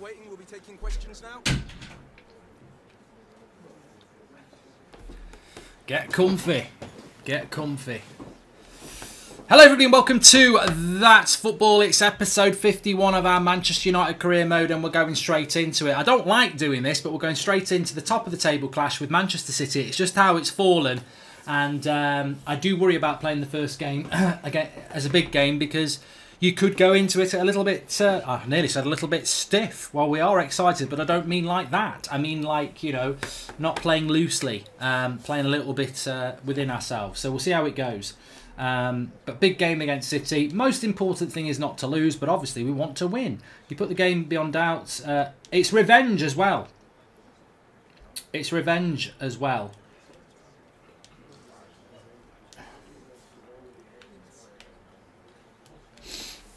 waiting. We'll be taking questions now. Get comfy. Get comfy. Hello, everybody, and welcome to That's Football. It's episode 51 of our Manchester United career mode, and we're going straight into it. I don't like doing this, but we're going straight into the top of the table clash with Manchester City. It's just how it's fallen, and um, I do worry about playing the first game again as a big game because you could go into it a little bit, uh, I nearly said a little bit stiff. Well, we are excited, but I don't mean like that. I mean like, you know, not playing loosely, um, playing a little bit uh, within ourselves. So we'll see how it goes. Um, but big game against City. Most important thing is not to lose, but obviously we want to win. You put the game beyond doubt. Uh, it's revenge as well. It's revenge as well.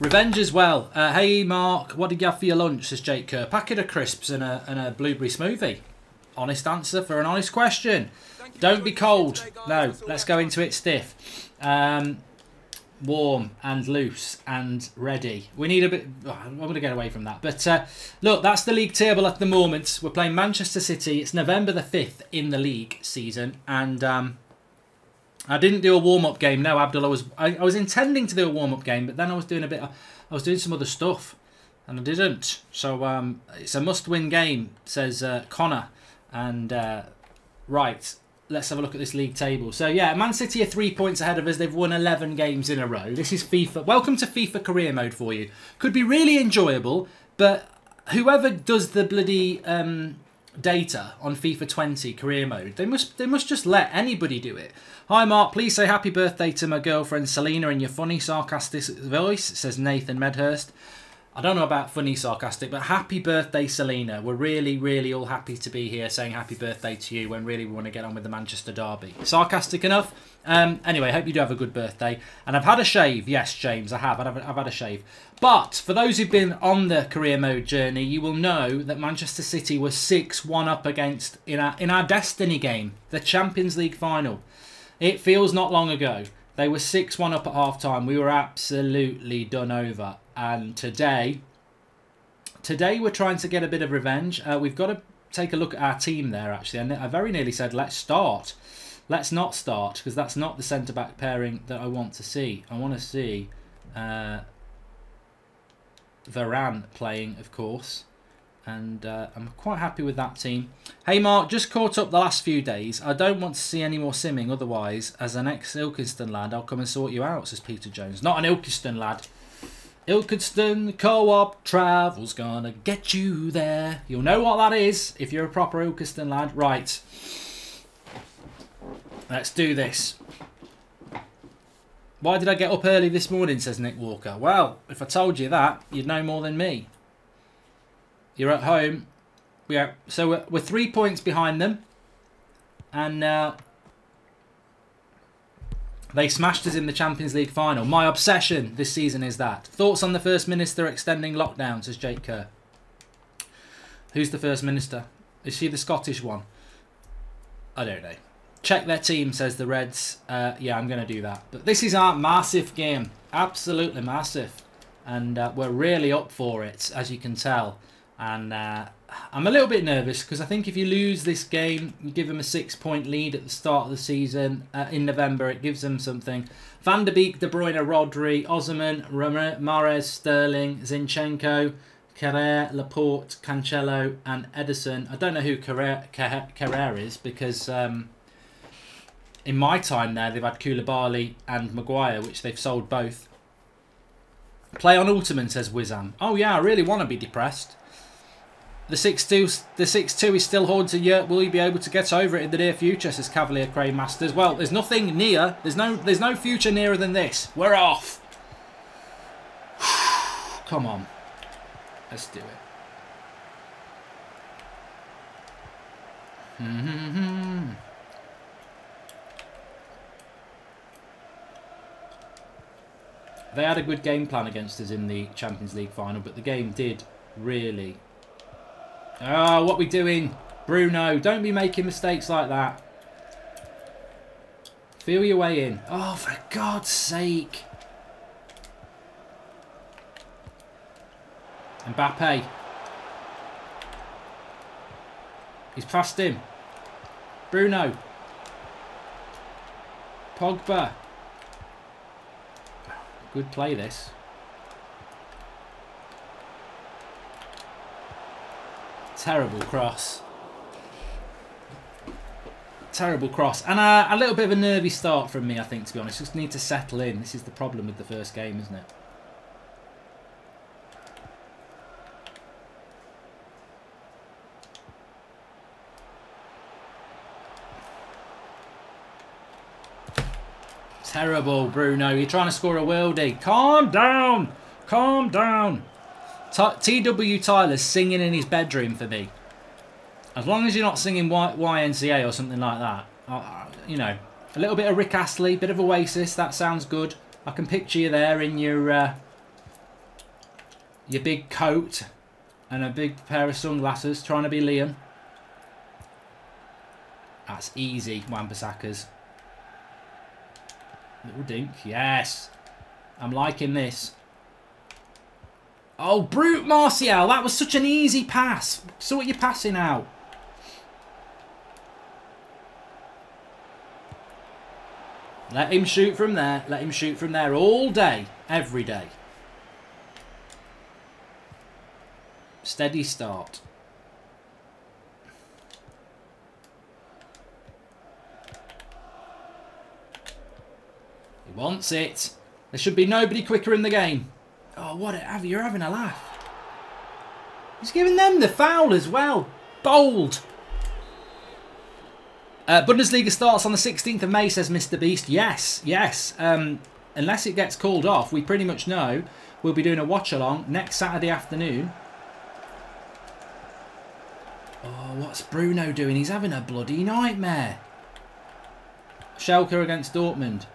Revenge as well. Uh, hey Mark, what did you have for your lunch? Says Jake Kerr. Packet of crisps and a, and a blueberry smoothie. Honest answer for an honest question. Don't be cold. No, let's go into it stiff. Um, warm and loose and ready. We need a bit. Oh, I'm going to get away from that. But uh, look, that's the league table at the moment. We're playing Manchester City. It's November the 5th in the league season. And um, I didn't do a warm up game. No, Abdullah was. I, I was intending to do a warm up game, but then I was doing a bit. I was doing some other stuff, and I didn't. So um, it's a must win game, says uh, Connor. And uh, right, let's have a look at this league table. So yeah, Man City are three points ahead of us. They've won 11 games in a row. This is FIFA. Welcome to FIFA career mode for you. Could be really enjoyable, but whoever does the bloody um, data on FIFA 20 career mode, they must they must just let anybody do it. Hi Mark, please say happy birthday to my girlfriend Selena in your funny sarcastic voice, says Nathan Medhurst. I don't know about funny sarcastic, but happy birthday, Selena. We're really, really all happy to be here saying happy birthday to you when really we want to get on with the Manchester Derby. Sarcastic enough? Um, anyway, hope you do have a good birthday. And I've had a shave. Yes, James, I have. I've, I've had a shave. But for those who've been on the career mode journey, you will know that Manchester City was 6-1 up against in our, in our Destiny game, the Champions League final. It feels not long ago. They were 6-1 up at half-time. We were absolutely done over. And today, today we're trying to get a bit of revenge. Uh, we've got to take a look at our team there, actually. And I very nearly said, let's start. Let's not start, because that's not the centre-back pairing that I want to see. I want to see uh, Varane playing, of course. And uh, I'm quite happy with that team. Hey Mark, just caught up the last few days. I don't want to see any more simming otherwise. As an ex-Ilkeston lad, I'll come and sort you out, says Peter Jones. Not an Ilkeston lad. Ilkeston Co-op Travel's gonna get you there. You'll know what that is if you're a proper Ilkeston lad. Right. Let's do this. Why did I get up early this morning, says Nick Walker. Well, if I told you that, you'd know more than me. You're at home. Yeah, so we're, we're three points behind them. And. Uh, they smashed us in the Champions League final. My obsession this season is that. Thoughts on the First Minister extending lockdowns, says Jake Kerr. Who's the First Minister? Is she the Scottish one? I don't know. Check their team, says the Reds. Uh, yeah, I'm going to do that. But this is our massive game. Absolutely massive. And uh, we're really up for it, as you can tell. And uh, I'm a little bit nervous because I think if you lose this game, you give them a six point lead at the start of the season uh, in November, it gives them something. Van der Beek, De Bruyne, Rodri, Osman, Mahrez, Sterling, Zinchenko, Carrere, Laporte, Cancelo, and Ederson. I don't know who Carrere, Carrere is because um, in my time there, they've had Koulibaly and Maguire, which they've sold both. Play on Ultimate, says Wizam. Oh yeah, I really want to be depressed. The 6-2 the 6-2 is still haunting you. Will you be able to get over it in the near future, says Cavalier Crane Masters. Well, there's nothing near. There's no there's no future nearer than this. We're off. Come on. Let's do it. They had a good game plan against us in the Champions League final, but the game did really Ah, oh, what we doing? Bruno, don't be making mistakes like that. Feel your way in. Oh, for God's sake. Mbappe. He's past him. Bruno. Pogba. Good play this. Terrible cross. Terrible cross. And a, a little bit of a nervy start from me, I think, to be honest. Just need to settle in. This is the problem with the first game, isn't it? Terrible, Bruno. You're trying to score a worldie. Calm down. Calm down. T.W. Tyler's singing in his bedroom for me. As long as you're not singing y YMCA or something like that. Uh, you know, a little bit of Rick Astley, bit of Oasis. That sounds good. I can picture you there in your uh, your big coat and a big pair of sunglasses trying to be Liam. That's easy, Wan-Bissaka's. Little dink. Yes. I'm liking this. Oh, Brute Martial. That was such an easy pass. So what you're passing out. Let him shoot from there. Let him shoot from there all day. Every day. Steady start. Wants it. There should be nobody quicker in the game. Oh, what a, you're having a laugh. He's giving them the foul as well. Bold. Uh, Bundesliga starts on the 16th of May, says Mr. Beast. Yes, yes. Um, unless it gets called off, we pretty much know we'll be doing a watch-along next Saturday afternoon. Oh, what's Bruno doing? He's having a bloody nightmare. Schalke against Dortmund.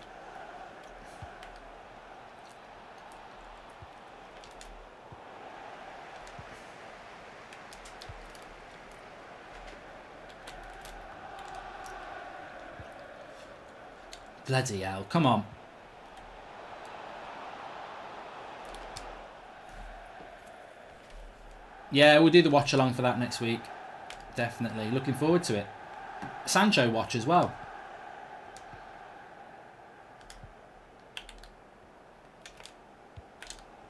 Bloody hell, come on. Yeah, we'll do the watch along for that next week. Definitely. Looking forward to it. Sancho watch as well.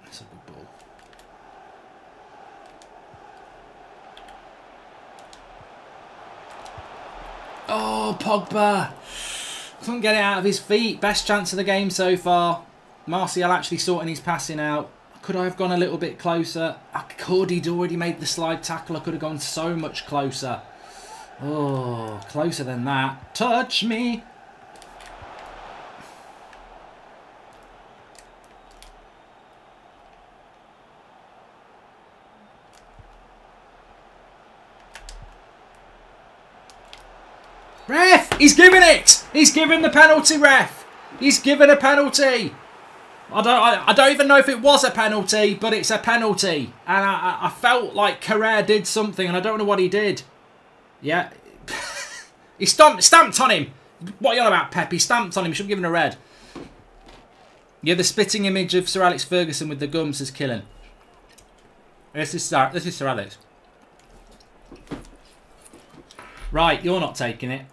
That's a good ball. Oh, Pogba! Couldn't get it out of his feet. Best chance of the game so far. Martial actually sorting his passing out. Could I have gone a little bit closer? I could. He'd already made the slide tackle. I could have gone so much closer. Oh, closer than that. Touch me. Ref! He's given it! He's given the penalty, ref! He's given a penalty! I don't, I, I, don't even know if it was a penalty, but it's a penalty. And I, I felt like Carrera did something, and I don't know what he did. Yeah. he stomped, stamped on him. What are you on about, Pep? He stamped on him. Should have given a red. Yeah, the spitting image of Sir Alex Ferguson with the gums is killing. This is Sir, this is Sir Alex. Right, you're not taking it.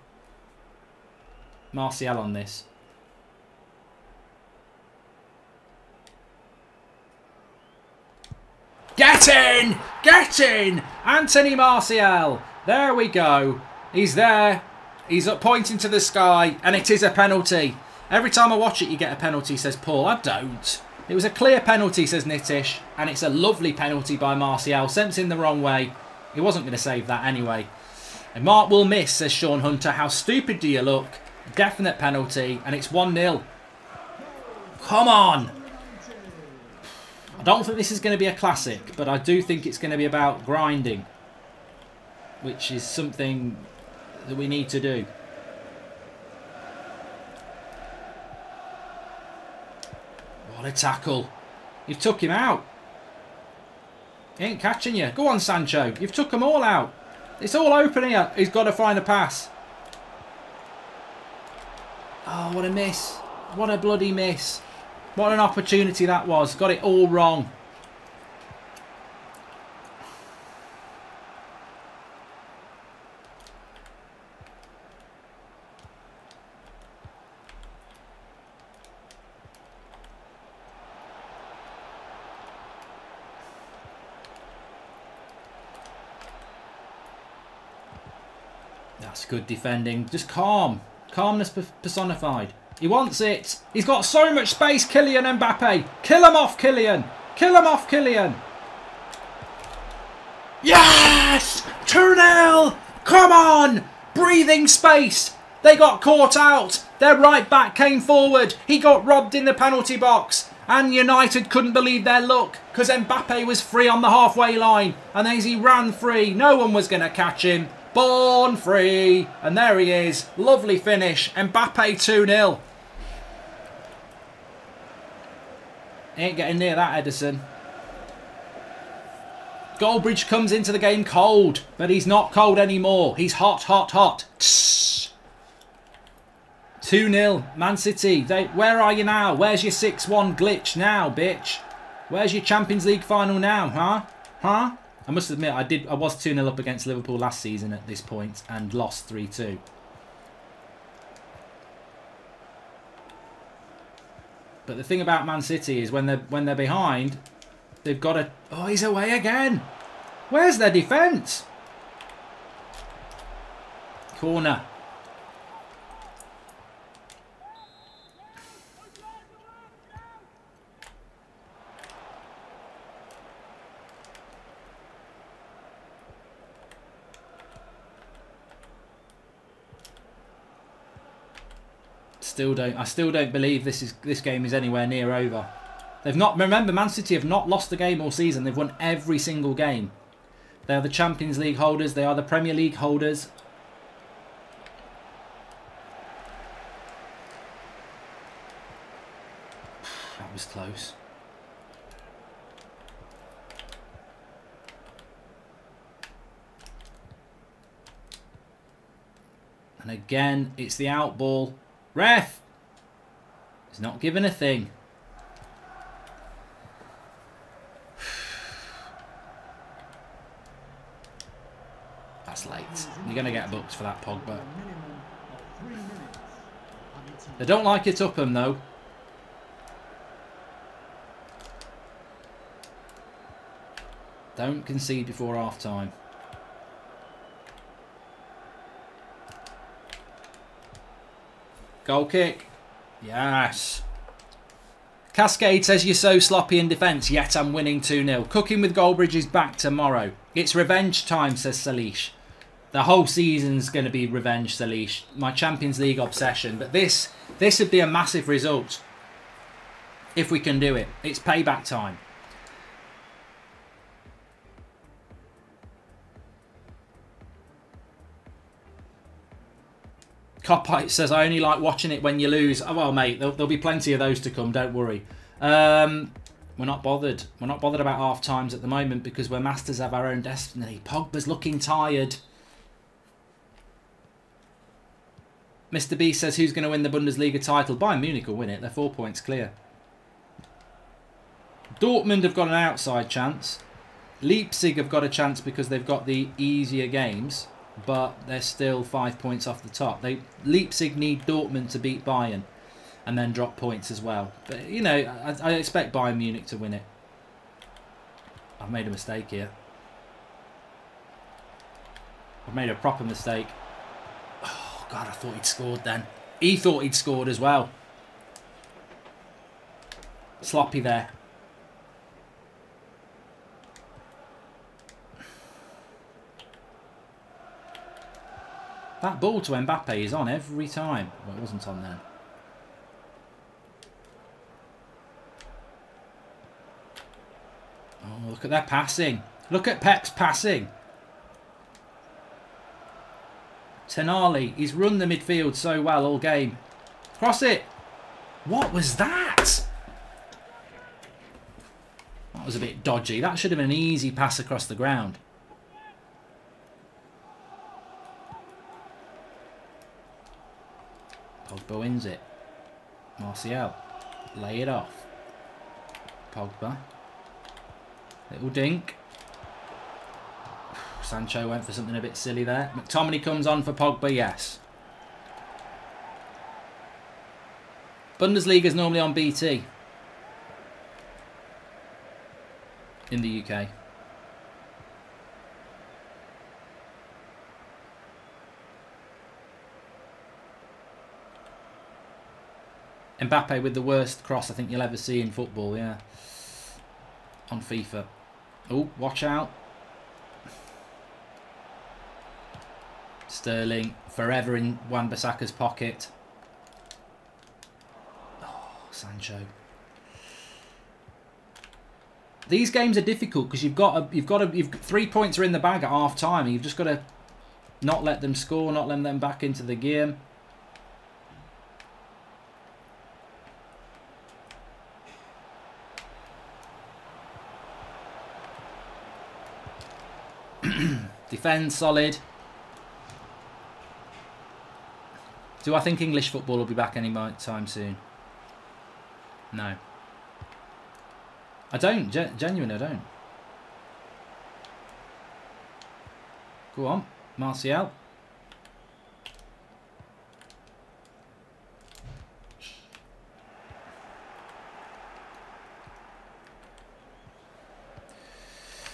Martial on this. Get in! Get in! Anthony Martial! There we go. He's there. He's up pointing to the sky, and it is a penalty. Every time I watch it, you get a penalty, says Paul. I don't. It was a clear penalty, says Nitish, and it's a lovely penalty by Martial. Sent in the wrong way. He wasn't going to save that anyway. And Mark will miss, says Sean Hunter. How stupid do you look? Definite penalty, and it's 1-0. Come on! I don't think this is going to be a classic, but I do think it's going to be about grinding. Which is something that we need to do. What a tackle. You've took him out. He ain't catching you. Go on, Sancho. You've took them all out. It's all open here. He's got to find a pass. Oh, what a miss. What a bloody miss. What an opportunity that was. Got it all wrong. That's good defending. Just calm. Calmness personified. He wants it. He's got so much space, Kylian Mbappe. Kill him off, Kylian. Kill him off, Kylian. Yes! 2-0! Come on! Breathing space. They got caught out. Their right back came forward. He got robbed in the penalty box. And United couldn't believe their luck because Mbappe was free on the halfway line. And as he ran free, no one was going to catch him. Born free. And there he is. Lovely finish. Mbappe 2-0. Ain't getting near that, Ederson. Goldbridge comes into the game cold, but he's not cold anymore. He's hot, hot, hot. 2-0, Man City. They, where are you now? Where's your 6-1 glitch now, bitch? Where's your Champions League final now, huh? Huh? I must admit, I did. I was 2-0 up against Liverpool last season at this point and lost 3-2. But the thing about Man City is when they're when they're behind, they've got to. Oh, he's away again. Where's their defence? Corner. Still don't. I still don't believe this is this game is anywhere near over. They've not. Remember, Man City have not lost a game all season. They've won every single game. They are the Champions League holders. They are the Premier League holders. That was close. And again, it's the out ball. Ref! He's not given a thing. That's late. You're going to get booked for that, Pogba. They don't like it up them, though. Don't concede before half time. Goal kick. Yes. Cascade says you're so sloppy in defence, yet I'm winning 2-0. Cooking with Goldbridge is back tomorrow. It's revenge time, says Salish. The whole season's going to be revenge, Salish. My Champions League obsession. But this, this would be a massive result. If we can do it. It's payback time. Copite says, I only like watching it when you lose. Oh, well, mate, there'll, there'll be plenty of those to come, don't worry. Um, we're not bothered. We're not bothered about half times at the moment because we're masters of our own destiny. Pogba's looking tired. Mr. B says, who's going to win the Bundesliga title? Bayern Munich will win it. They're four points clear. Dortmund have got an outside chance. Leipzig have got a chance because they've got the easier games but they're still five points off the top. They Leipzig need Dortmund to beat Bayern and then drop points as well. But, you know, I, I expect Bayern Munich to win it. I've made a mistake here. I've made a proper mistake. Oh, God, I thought he'd scored then. He thought he'd scored as well. Sloppy there. That ball to Mbappe is on every time. Well, it wasn't on then. Oh, look at their passing. Look at Pep's passing. Tonali, he's run the midfield so well all game. Cross it. What was that? That was a bit dodgy. That should have been an easy pass across the ground. Wins it. Martial. Lay it off. Pogba. Little dink. Sancho went for something a bit silly there. McTominay comes on for Pogba, yes. Bundesliga is normally on BT. In the UK. Mbappe with the worst cross I think you'll ever see in football, yeah. On FIFA. Oh, watch out. Sterling forever in Wan-Bissaka's pocket. Oh, Sancho. These games are difficult because you've got a, you've got a, you've three points are in the bag at half time and you've just got to not let them score, not let them back into the game. Defend solid. Do I think English football will be back any time soon? No. I don't. Gen genuine, I don't. Go on, Martial.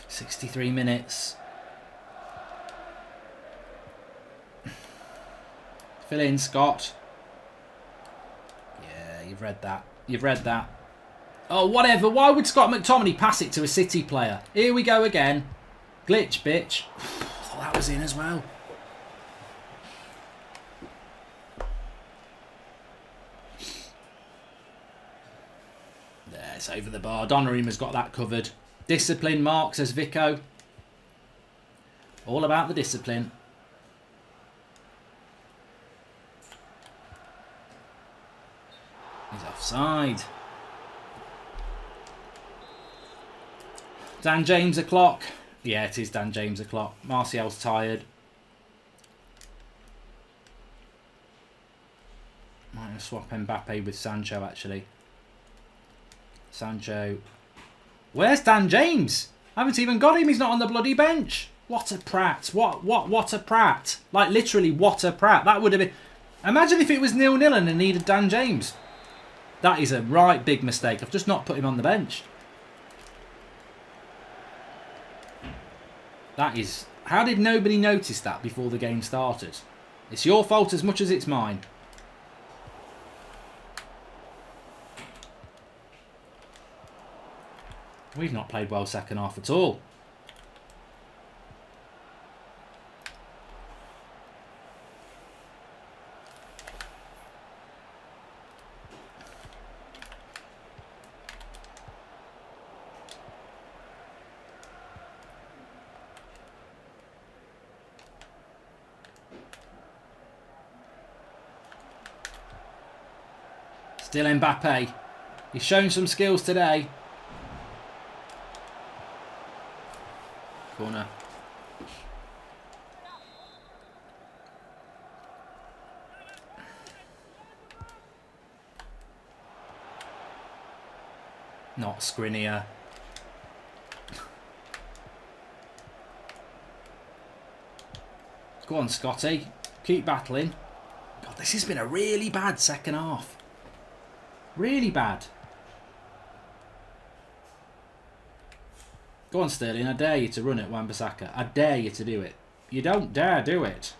Sixty-three minutes. Fill in, Scott. Yeah, you've read that. You've read that. Oh, whatever. Why would Scott McTominay pass it to a City player? Here we go again. Glitch, bitch. Oh, that was in as well. There, it's over the bar. Donnarumma's got that covered. Discipline, Mark, says Vico. All about the discipline. He's offside. Dan James o'clock. Yeah, it is Dan James o'clock. Martial's tired. Might have swap Mbappe with Sancho actually. Sancho. Where's Dan James? I haven't even got him. He's not on the bloody bench. What a prat. What what what a prat. Like literally what a prat. That would have been Imagine if it was nil-nil and they needed Dan James. That is a right big mistake. I've just not put him on the bench. That is... How did nobody notice that before the game started? It's your fault as much as it's mine. We've not played well second half at all. Still Mbappe. He's shown some skills today. Corner. Not Skriniar. Go on, Scotty. Keep battling. God, this has been a really bad second half. Really bad. Go on, Sterling. I dare you to run it, Wan-Bissaka. I dare you to do it. You don't dare do it.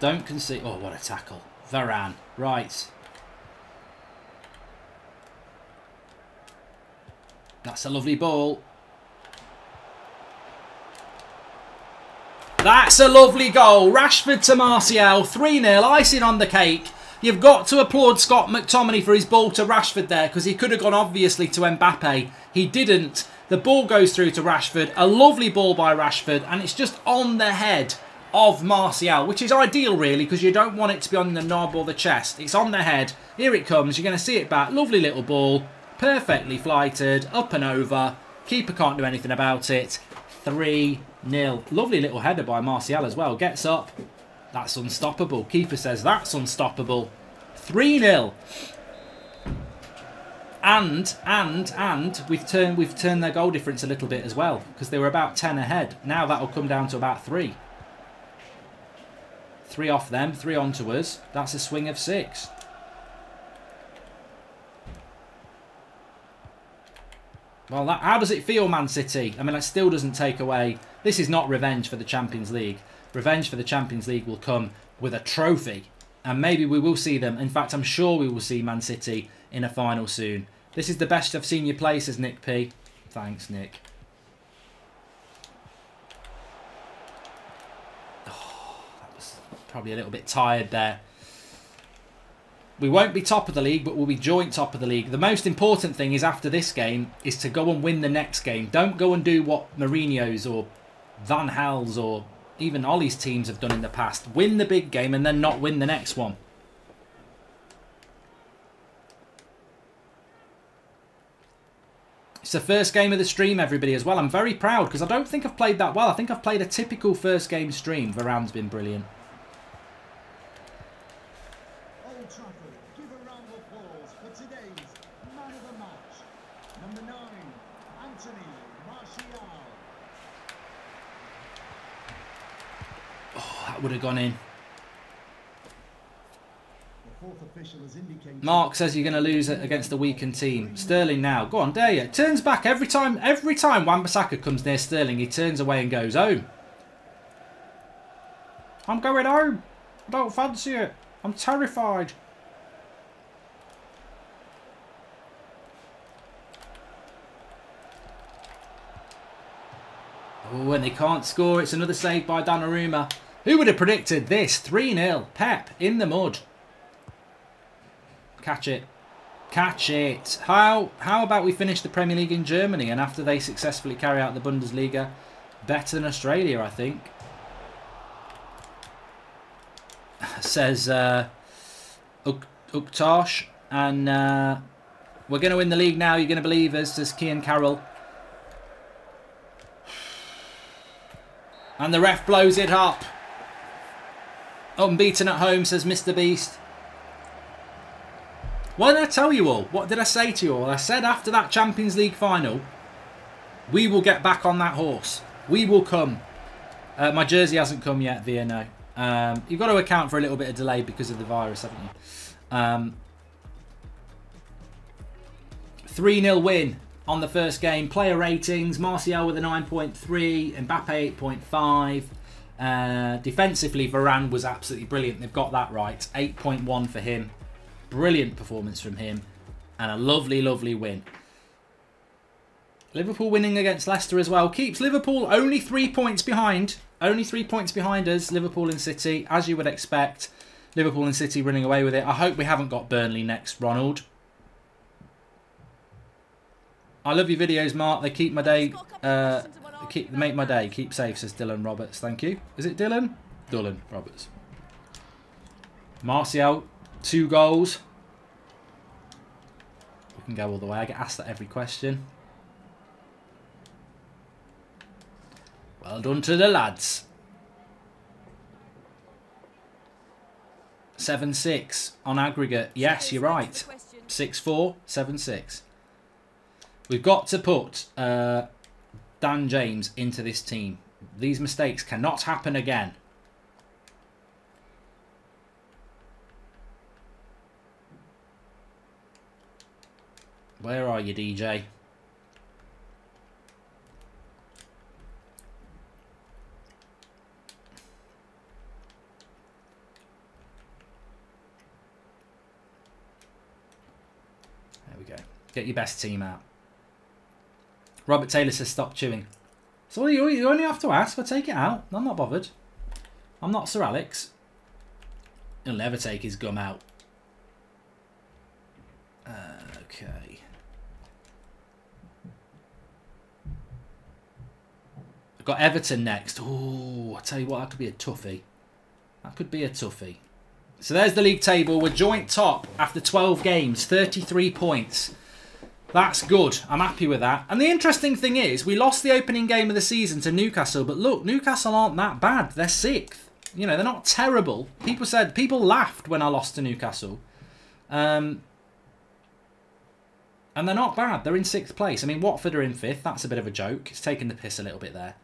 Don't concede. Oh, what a tackle. Varane. Right. That's a lovely ball. That's a lovely goal. Rashford to Martial. 3-0. Icing on the cake. You've got to applaud Scott McTominay for his ball to Rashford there because he could have gone obviously to Mbappe. He didn't. The ball goes through to Rashford. A lovely ball by Rashford and it's just on the head of Martial, which is ideal really because you don't want it to be on the knob or the chest. It's on the head. Here it comes. You're going to see it back. Lovely little ball. Perfectly flighted, up and over. Keeper can't do anything about it. 3 0. Lovely little header by Martial as well. Gets up. That's unstoppable. Keeper says that's unstoppable. 3 0. And and and we've turned we've turned their goal difference a little bit as well because they were about 10 ahead. Now that'll come down to about 3. 3 off them, 3 on to us. That's a swing of 6. Well, that, how does it feel, Man City? I mean, it still doesn't take away... This is not revenge for the Champions League. Revenge for the Champions League will come with a trophy. And maybe we will see them. In fact, I'm sure we will see Man City in a final soon. This is the best I've seen you play, says Nick P. Thanks, Nick. Oh, that was probably a little bit tired there. We won't be top of the league, but we'll be joint top of the league. The most important thing is after this game is to go and win the next game. Don't go and do what Mourinho's or Van Gaal's or even Ole's teams have done in the past. Win the big game and then not win the next one. It's the first game of the stream, everybody, as well. I'm very proud because I don't think I've played that well. I think I've played a typical first game stream. Varane's been brilliant. Would have gone in. Mark says you're going to lose it against a weakened team. Sterling now. Go on, dare you. Turns back every time. Every time Wan-Bissaka comes near Sterling, he turns away and goes home. I'm going home. I don't fancy it. I'm terrified. Oh, and they can't score. It's another save by Donnarumma. Who would have predicted this? 3-0. Pep in the mud. Catch it. Catch it. How how about we finish the Premier League in Germany and after they successfully carry out the Bundesliga, better than Australia, I think. Says uh, Uktosh. And uh, we're going to win the league now. You're going to believe us, says Kian Carroll. And the ref blows it up. Unbeaten at home, says Mr. Beast. Why did I tell you all? What did I say to you all? I said after that Champions League final, we will get back on that horse. We will come. Uh, my jersey hasn't come yet, via no. Um, you've got to account for a little bit of delay because of the virus, haven't you? Um, 3-0 win on the first game. Player ratings, Martial with a 9.3, Mbappe 8.5. Uh, defensively, Varane was absolutely brilliant. They've got that right. 8.1 for him. Brilliant performance from him. And a lovely, lovely win. Liverpool winning against Leicester as well. Keeps Liverpool only three points behind. Only three points behind us, Liverpool and City, as you would expect. Liverpool and City running away with it. I hope we haven't got Burnley next, Ronald. I love your videos, Mark. They keep my day uh, keep make my day. Keep safe, says Dylan Roberts. Thank you. Is it Dylan? Dylan Roberts. Martial, two goals. We can go all the way. I get asked that every question. Well done to the lads. 7-6 on aggregate. Yes, you're right. 6-4, 7-6. We've got to put uh, Dan James into this team. These mistakes cannot happen again. Where are you, DJ? There we go. Get your best team out. Robert Taylor says stop chewing. So you, you only have to ask. I'll take it out. I'm not bothered. I'm not Sir Alex. He'll never take his gum out. Uh, okay. I've got Everton next. Oh, I tell you what, that could be a toughie. That could be a toughie. So there's the league table. We're joint top after 12 games, 33 points. That's good. I'm happy with that. And the interesting thing is, we lost the opening game of the season to Newcastle, but look, Newcastle aren't that bad. They're sixth. You know, they're not terrible. People said, people laughed when I lost to Newcastle. Um, and they're not bad. They're in sixth place. I mean, Watford are in fifth. That's a bit of a joke. It's taking the piss a little bit there.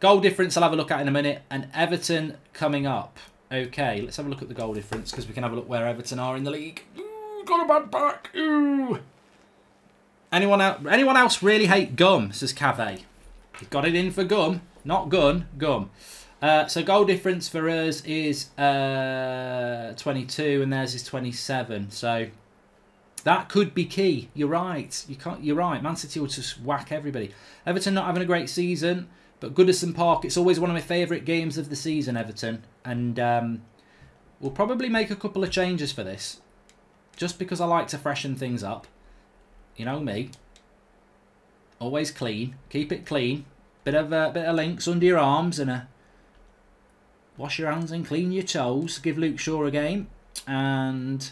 Goal difference I'll have a look at in a minute. And Everton coming up. Okay, let's have a look at the goal difference because we can have a look where Everton are in the league. Ooh, got a bad back. Ooh. Anyone else, anyone else really hate gum, says Cave. You've got it in for gum, not gun, gum. Uh, so goal difference for us is uh, 22 and theirs is 27. So that could be key. You're right. You can't. You're right. Man City will just whack everybody. Everton not having a great season, but Goodison Park. It's always one of my favourite games of the season. Everton, and um, we'll probably make a couple of changes for this, just because I like to freshen things up. You know me. Always clean. Keep it clean. Bit of a uh, bit of links under your arms and a wash your hands and clean your toes. Give Luke Shaw a game and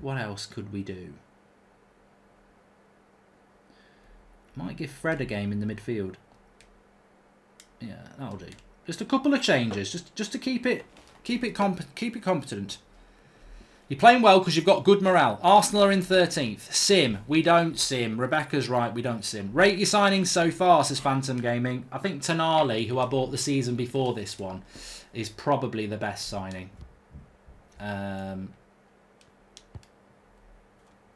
what else could we do? Might give Fred a game in the midfield. Yeah, that'll do. Just a couple of changes, just just to keep it keep it comp keep it competent. You're playing well because you've got good morale. Arsenal are in 13th. Sim, we don't sim. Rebecca's right, we don't sim. Rate your signings so far, says Phantom Gaming. I think Tonali, who I bought the season before this one, is probably the best signing. Um,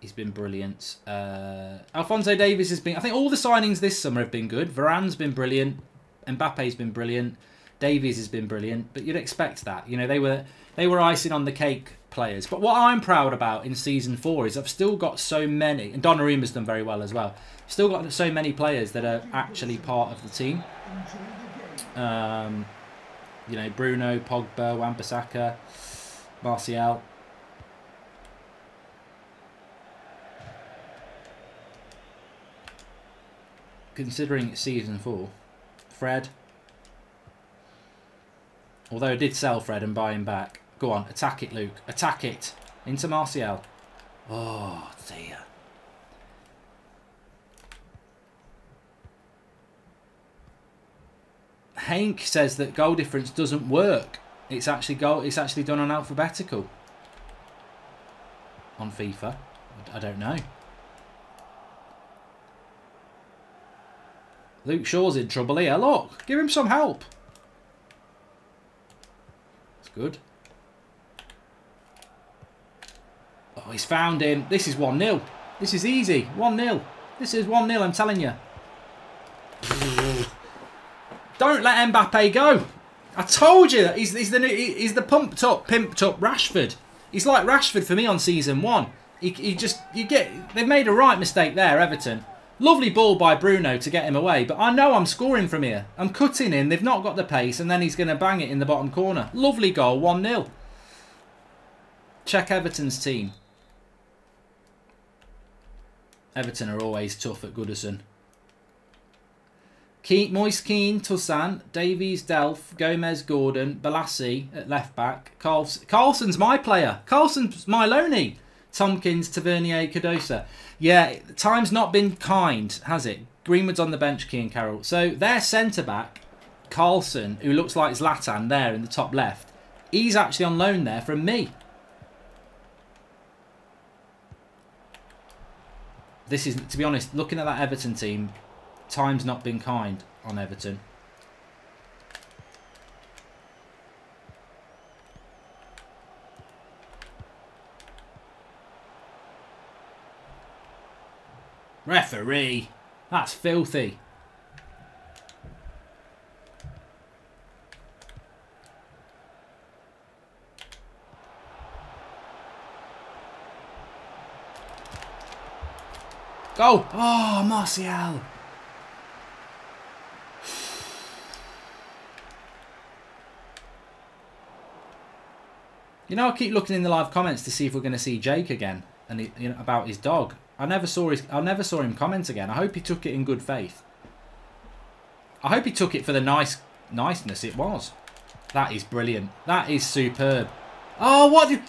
he's been brilliant. Uh, Alphonso Davies has been... I think all the signings this summer have been good. Varane's been brilliant. Mbappe's been brilliant. Davies has been brilliant. But you'd expect that. You know, they were they were icing on the cake players. But what I'm proud about in season four is I've still got so many, and Donnarumma's done very well as well. Still got so many players that are actually part of the team. Um, you know, Bruno, Pogba, Wan-Bissaka, Martial. Considering season four, Fred. Although I did sell Fred and buy him back. Go on, attack it, Luke. Attack it. Into Martial. Oh, dear. Hank says that goal difference doesn't work. It's actually goal. It's actually done on alphabetical. On FIFA, I don't know. Luke Shaw's in trouble here. Look, give him some help. It's good. Oh, he's found him. This is 1-0. This is easy. 1-0. This is 1-0, I'm telling you. Don't let Mbappe go. I told you he's, he's the he's the pumped up, pimped up Rashford. He's like Rashford for me on season one. He, he just you get they've made a right mistake there, Everton. Lovely ball by Bruno to get him away, but I know I'm scoring from here. I'm cutting in. They've not got the pace, and then he's going to bang it in the bottom corner. Lovely goal, 1-0. Check Everton's team. Everton are always tough at Goodison. Kean, Moise Kean, Toussaint, Davies, Delph, Gomez, Gordon, Balassi at left back. Carlson, Carlson's my player. Carlson's my loney. Tompkins, Tavernier, Cardosa. Yeah, time's not been kind, has it? Greenwood's on the bench, Keane Carroll. So their centre back, Carlson, who looks like Zlatan there in the top left, he's actually on loan there from me. This is, to be honest, looking at that Everton team, time's not been kind on Everton. Referee, that's filthy. Go! Oh, Martial! You know, I keep looking in the live comments to see if we're going to see Jake again, and he, you know, about his dog. I never saw his. I never saw him comment again. I hope he took it in good faith. I hope he took it for the nice niceness it was. That is brilliant. That is superb. Oh, what did?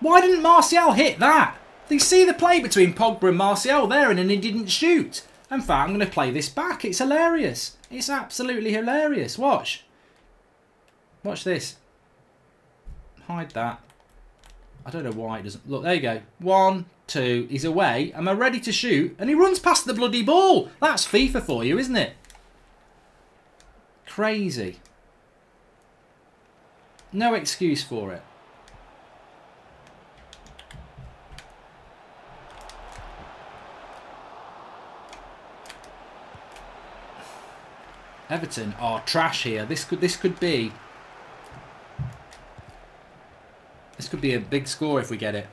Why didn't Martial hit that? They see the play between Pogba and Martial there and then he didn't shoot. In fact, I'm going to play this back. It's hilarious. It's absolutely hilarious. Watch. Watch this. Hide that. I don't know why it doesn't. Look, there you go. One, two. He's away. Am I ready to shoot? And he runs past the bloody ball. That's FIFA for you, isn't it? Crazy. No excuse for it. Everton are trash here. This could this could be this could be a big score if we get it.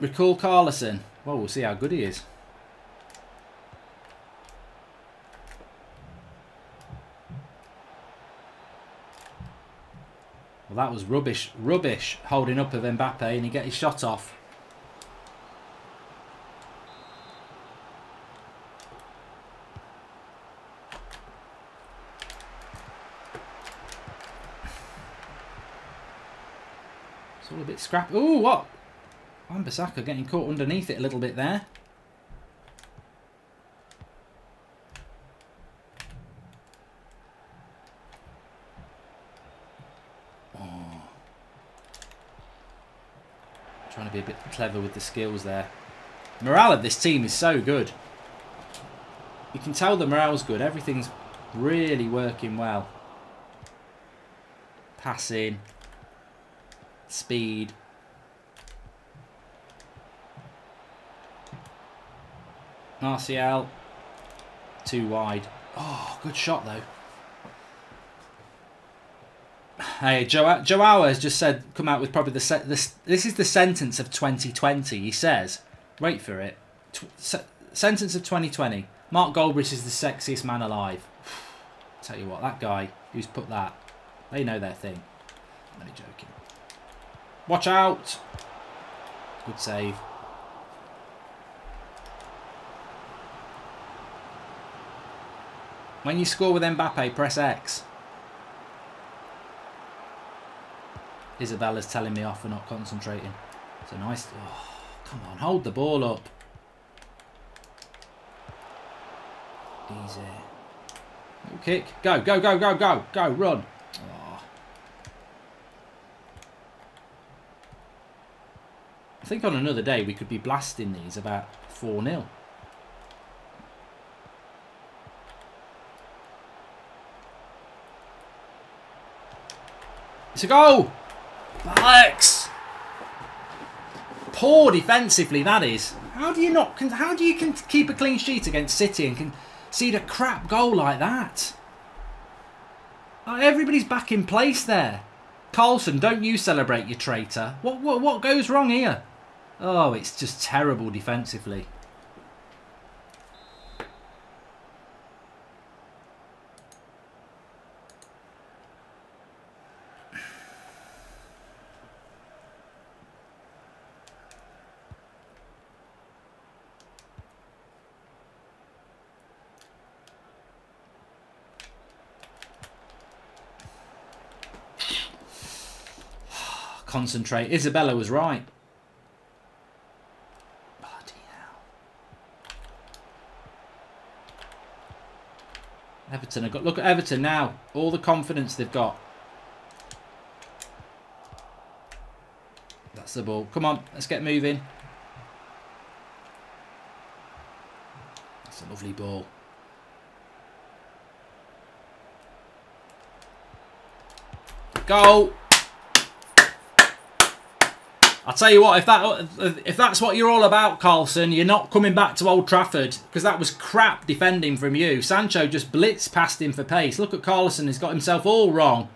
Recall Carlison. Well, we'll see how good he is. Well, that was rubbish, rubbish holding up of Mbappe and he get his shot off. It's all a bit scrappy. Ooh, what? Wan-Bissaka getting caught underneath it a little bit there. Oh. Trying to be a bit clever with the skills there. Morale of this team is so good. You can tell the morale's good. Everything's really working well. Passing. Speed. Martial. Too wide. Oh, good shot though. Hey, Joe, Joao has just said, come out with probably the. This, this is the sentence of 2020. He says, wait for it. Tw se sentence of 2020. Mark Goldbridge is the sexiest man alive. Tell you what, that guy who's put that, they know their thing. I'm only joking. Watch out! Good save. When you score with Mbappe, press X. Isabella's telling me off for not concentrating. It's a nice... Oh, come on, hold the ball up. Easy. No kick. Go, go, go, go, go. Go, run. Oh. I think on another day we could be blasting these about 4-0. It's go. Alex! Poor defensively, that is. How do you not? How do you keep a clean sheet against City and concede a crap goal like that? everybody's back in place there. Carlson, don't you celebrate, you traitor. What, what, what goes wrong here? Oh, it's just terrible defensively. Concentrate. Isabella was right. Bloody hell. Everton have got look at Everton now. All the confidence they've got. That's the ball. Come on, let's get moving. That's a lovely ball. Goal! I'll tell you what, if that if that's what you're all about, Carlson, you're not coming back to Old Trafford because that was crap defending from you. Sancho just blitzed past him for pace. Look at Carlson, he's got himself all wrong.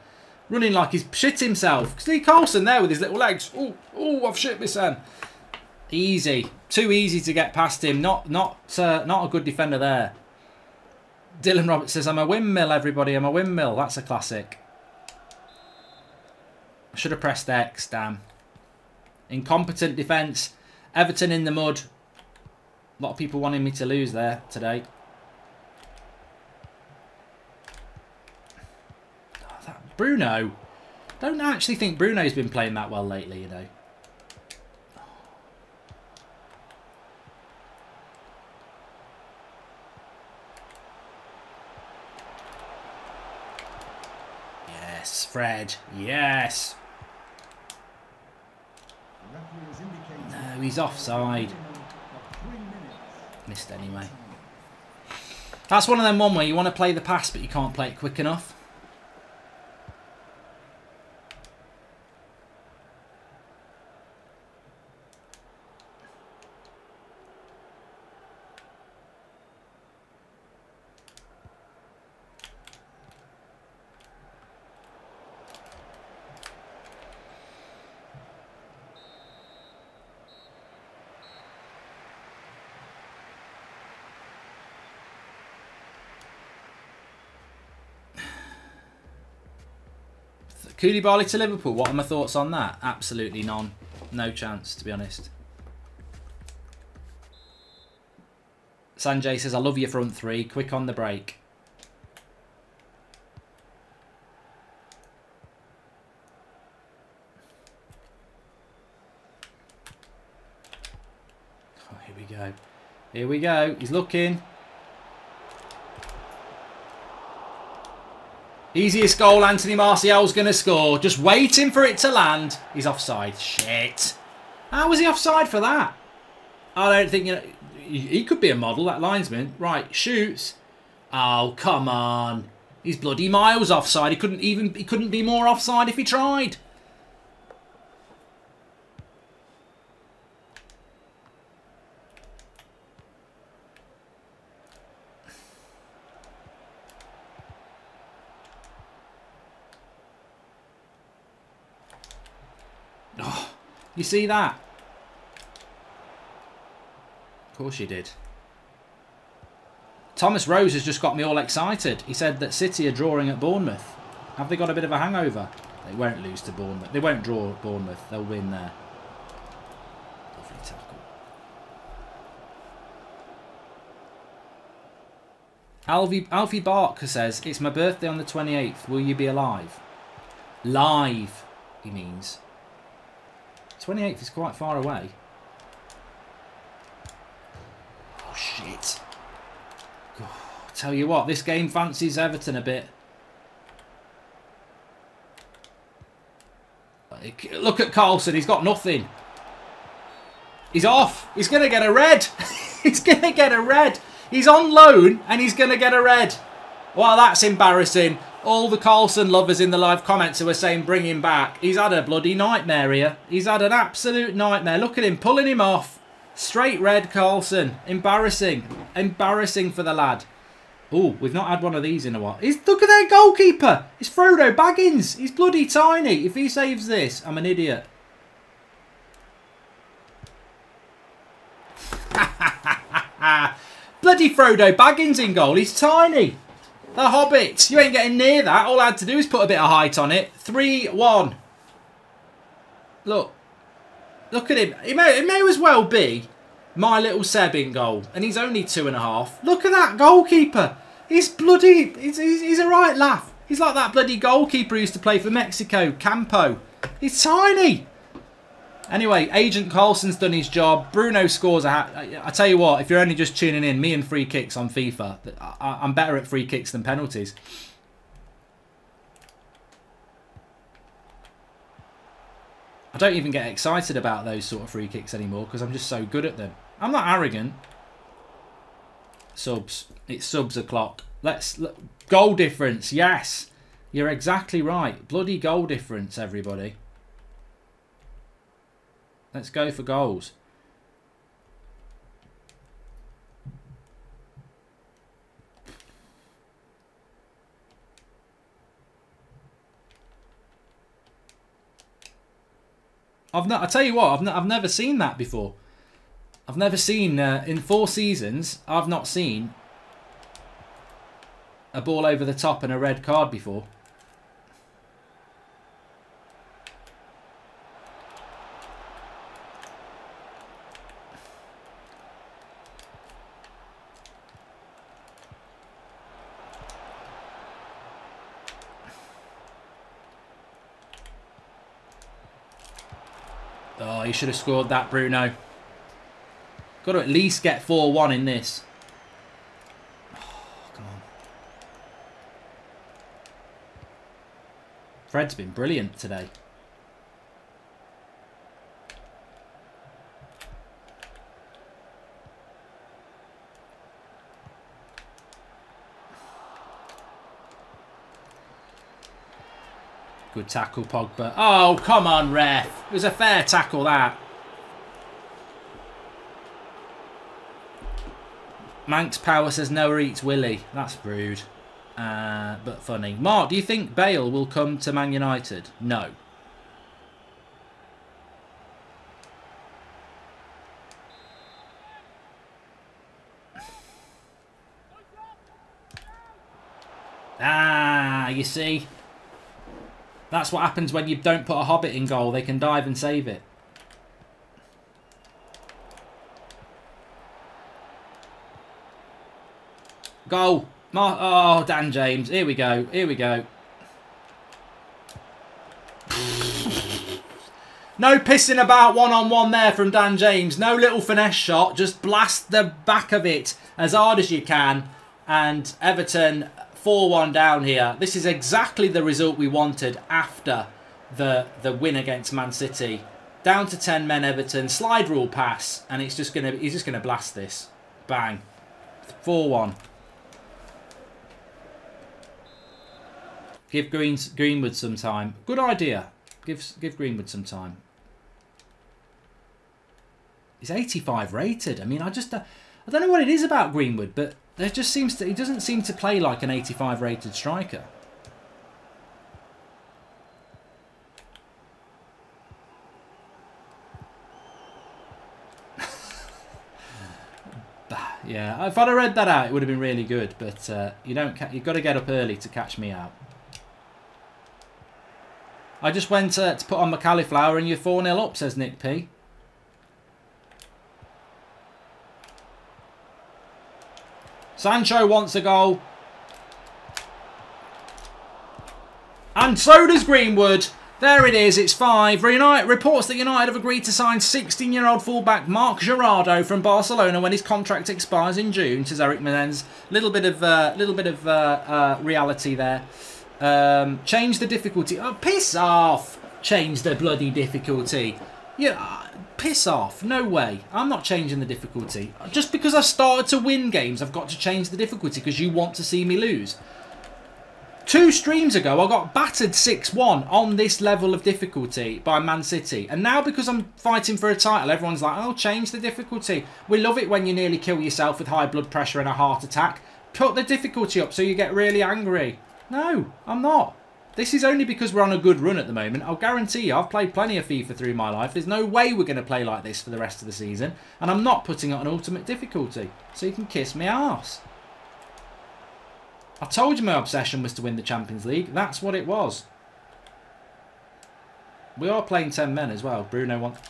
Running like he's shit himself. See Carlson there with his little legs. Oh, oh, I've shit my son. Easy. Too easy to get past him. Not not uh, not a good defender there. Dylan Roberts says, I'm a windmill, everybody. I'm a windmill. That's a classic. I should have pressed X, damn. Incompetent defence. Everton in the mud. A lot of people wanting me to lose there today. Oh, that Bruno. Don't actually think Bruno's been playing that well lately, you know. Yes, Fred. Yes. He's offside. Missed anyway. That's one of them one where you want to play the pass, but you can't play it quick enough. Koulibaly to Liverpool. What are my thoughts on that? Absolutely none. No chance, to be honest. Sanjay says, I love your front three. Quick on the break. Oh, here we go. Here we go. He's looking. Easiest goal Anthony Martial's going to score. Just waiting for it to land. He's offside. Shit. How was he offside for that? I don't think, you know, he could be a model, that linesman. Right, shoots. Oh, come on. He's bloody miles offside. He couldn't even, he couldn't be more offside if he tried. You see that? Of course you did. Thomas Rose has just got me all excited. He said that City are drawing at Bournemouth. Have they got a bit of a hangover? They won't lose to Bournemouth. They won't draw Bournemouth. They'll win there. Lovely tackle. Alfie, Alfie Barker says, It's my birthday on the 28th. Will you be alive? Live, he means. 28th is quite far away. Oh, shit. God, tell you what, this game fancies Everton a bit. Look at Carlson, he's got nothing. He's off. He's going to get a red. he's going to get a red. He's on loan and he's going to get a red. Well, that's embarrassing all the Carlson lovers in the live comments who are saying bring him back. He's had a bloody nightmare here. He's had an absolute nightmare. Look at him pulling him off. Straight red Carlson. Embarrassing. Embarrassing for the lad. Oh, we've not had one of these in a while. He's, look at their goalkeeper. It's Frodo Baggins. He's bloody tiny. If he saves this, I'm an idiot. bloody Frodo Baggins in goal. He's tiny. The Hobbit. You ain't getting near that. All I had to do is put a bit of height on it. 3-1. Look. Look at him. It may, it may as well be my little Seb in goal. And he's only two and a half. Look at that goalkeeper. He's bloody... He's, he's, he's a right laugh. He's like that bloody goalkeeper who used to play for Mexico, Campo. He's tiny. Anyway, Agent Carlson's done his job. Bruno scores a hat. I tell you what, if you're only just tuning in, me and free kicks on FIFA, I'm better at free kicks than penalties. I don't even get excited about those sort of free kicks anymore because I'm just so good at them. I'm not arrogant. Subs. It's subs o'clock. Let's... Look, goal difference. Yes. You're exactly right. Bloody goal difference, everybody. Let's go for goals. I've not. I tell you what, I've not, I've never seen that before. I've never seen uh, in four seasons. I've not seen a ball over the top and a red card before. Should have scored that, Bruno. Got to at least get 4-1 in this. Oh, come on. Fred's been brilliant today. Good tackle, Pogba. Oh, come on, ref. It was a fair tackle, that. Manx Power says Noah eats Willie. That's rude. Uh, but funny. Mark, do you think Bale will come to Man United? No. Ah, you see? That's what happens when you don't put a Hobbit in goal. They can dive and save it. Goal. Oh, Dan James. Here we go. Here we go. no pissing about one-on-one -on -one there from Dan James. No little finesse shot. Just blast the back of it as hard as you can. And Everton 4-1 down here. This is exactly the result we wanted after the, the win against Man City. Down to 10 men Everton. Slide rule pass. And it's just gonna he's just going to blast this. Bang. 4-1. Give Greenwood some time. Good idea. Give, give Greenwood some time. He's 85 rated. I mean, I just... Uh, I don't know what it is about Greenwood, but there just seems to... He doesn't seem to play like an 85 rated striker. yeah, if I'd have read that out, it would have been really good. But uh, you don't. You've got to get up early to catch me out. I just went uh, to put on my cauliflower and you're 4-0 up, says Nick P. Sancho wants a goal. And so does Greenwood. There it is, it's five. United reports that United have agreed to sign 16-year-old fullback Marc Jurado from Barcelona when his contract expires in June, says Eric Menendez. Little bit of uh, little bit of uh, uh, reality there. Um, change the difficulty. Oh, piss off! Change the bloody difficulty. Yeah, piss off. No way. I'm not changing the difficulty. Just because I've started to win games, I've got to change the difficulty because you want to see me lose. Two streams ago, I got battered 6-1 on this level of difficulty by Man City. And now because I'm fighting for a title, everyone's like, oh, change the difficulty. We love it when you nearly kill yourself with high blood pressure and a heart attack. Put the difficulty up so you get really angry. No, I'm not. This is only because we're on a good run at the moment. I'll guarantee you, I've played plenty of FIFA through my life. There's no way we're going to play like this for the rest of the season. And I'm not putting it on ultimate difficulty. So you can kiss me ass. I told you my obsession was to win the Champions League. That's what it was. We are playing 10 men as well. Bruno wants...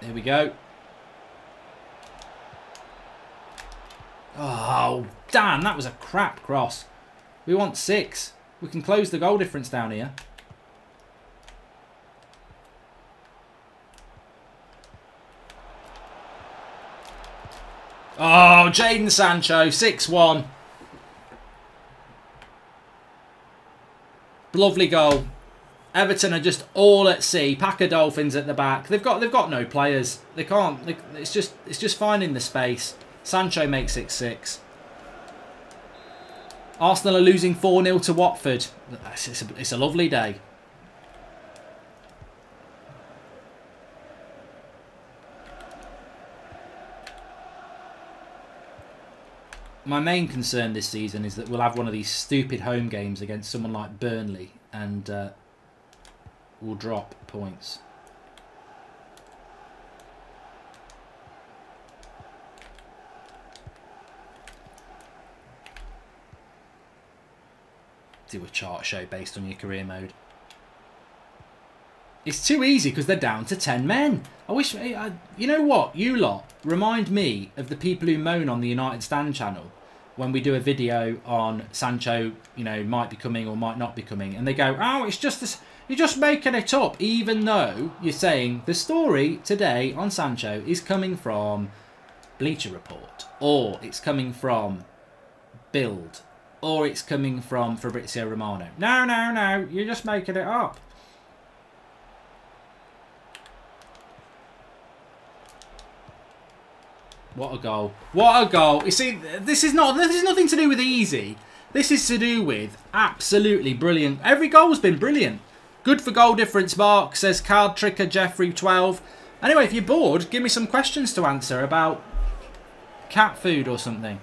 There we go. Oh, damn, that was a crap cross. We want six. We can close the goal difference down here. Oh, Jadon Sancho, 6-1. Lovely goal. Everton are just all at sea. Pack of Dolphins at the back. They've got they've got no players. They can't. They, it's just it's just finding the space. Sancho makes it six. Arsenal are losing 4-0 to Watford. It's a, it's a lovely day. My main concern this season is that we'll have one of these stupid home games against someone like Burnley and uh, we'll drop points. Do a chart show based on your career mode. It's too easy because they're down to 10 men. I wish, I, you know what, you lot remind me of the people who moan on the United Stand channel when we do a video on Sancho, you know, might be coming or might not be coming. And they go, oh, it's just this, you're just making it up. Even though you're saying the story today on Sancho is coming from Bleacher Report or it's coming from Bild or it's coming from Fabrizio Romano. No, no, no, you're just making it up. What a goal. What a goal. You see, this is not this is nothing to do with easy. This is to do with absolutely brilliant. Every goal's been brilliant. Good for goal difference, Mark, says Card Tricker Jeffrey 12. Anyway, if you're bored, give me some questions to answer about cat food or something.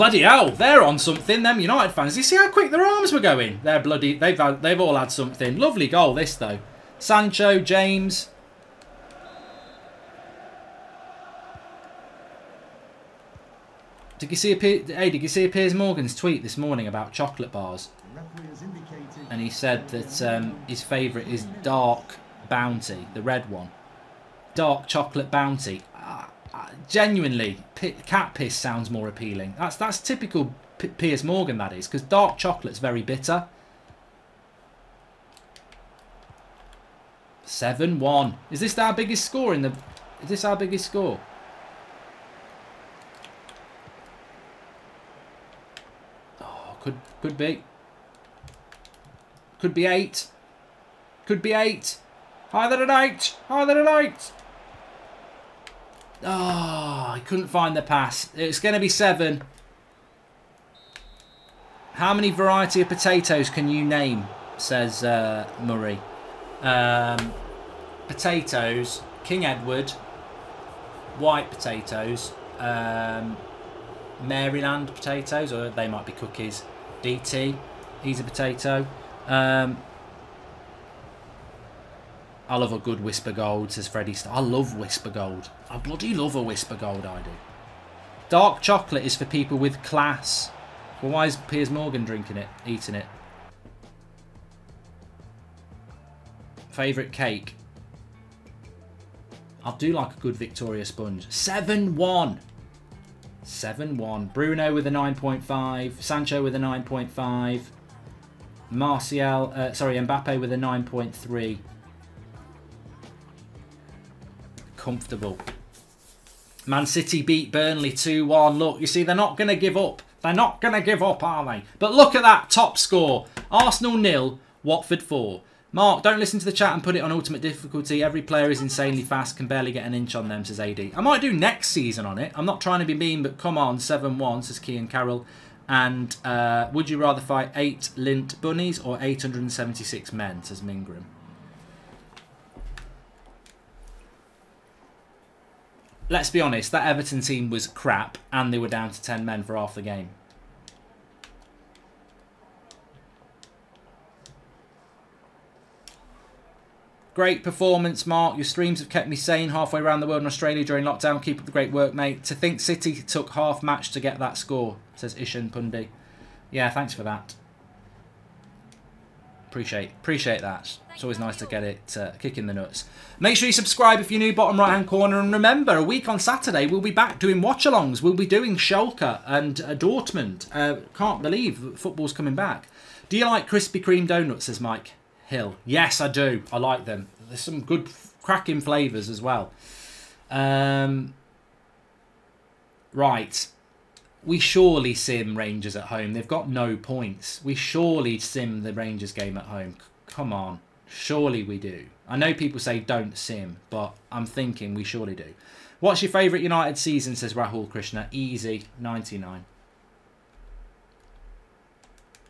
Bloody hell, they're on something, them United fans. You see how quick their arms were going? They're bloody, they've, had, they've all had something. Lovely goal, this though. Sancho, James. Did you see a, hey, did you see Piers Morgan's tweet this morning about chocolate bars? And he said that um, his favourite is dark bounty, the red one. Dark chocolate bounty. Genuinely, cat piss sounds more appealing. That's that's typical P Piers Morgan, that is, because dark chocolate's very bitter. 7-1. Is this our biggest score in the... Is this our biggest score? Oh, could, could be. Could be 8. Could be 8. Higher than an 8. Higher than an 8. Oh, I couldn't find the pass. It's going to be 7. How many variety of potatoes can you name? Says uh, Murray. Um, potatoes, King Edward, white potatoes, um, Maryland potatoes, or they might be cookies. DT, he's a potato. Um, I love a good Wispa Gold, says Freddie. I love Wispa Gold. I bloody love a Wispa Gold, I do. Dark chocolate is for people with class. Well, why is Piers Morgan drinking it, eating it? Favourite cake? I do like a good Victoria Sponge. 7-1. 7-1. Bruno with a 9.5. Sancho with a 9.5. Martial, uh, sorry, Mbappe with a 9.3. Comfortable. Man City beat Burnley 2-1. Look, you see, they're not going to give up. They're not going to give up, are they? But look at that top score. Arsenal nil, Watford 4. Mark, don't listen to the chat and put it on ultimate difficulty. Every player is insanely fast, can barely get an inch on them, says AD. I might do next season on it. I'm not trying to be mean, but come on, 7-1, says Kean Carroll. And uh, would you rather fight 8 lint bunnies or 876 men, says Mingram. Let's be honest, that Everton team was crap, and they were down to 10 men for half the game. Great performance, Mark. Your streams have kept me sane halfway around the world in Australia during lockdown. Keep up the great work, mate. To think City took half match to get that score, says Ishan Pundi. Yeah, thanks for that. Appreciate appreciate that. It's always nice to get it uh, kicking the nuts. Make sure you subscribe if you're new, bottom right hand corner. And remember, a week on Saturday, we'll be back doing watch alongs. We'll be doing Schalke and uh, Dortmund. Uh, can't believe football's coming back. Do you like Krispy Kreme donuts, says Mike? Hill. Yes, I do. I like them. There's some good cracking flavours as well. Um, right. We surely sim Rangers at home. They've got no points. We surely sim the Rangers game at home. C come on. Surely we do. I know people say don't sim, but I'm thinking we surely do. What's your favourite United season, says Rahul Krishna. Easy, 99.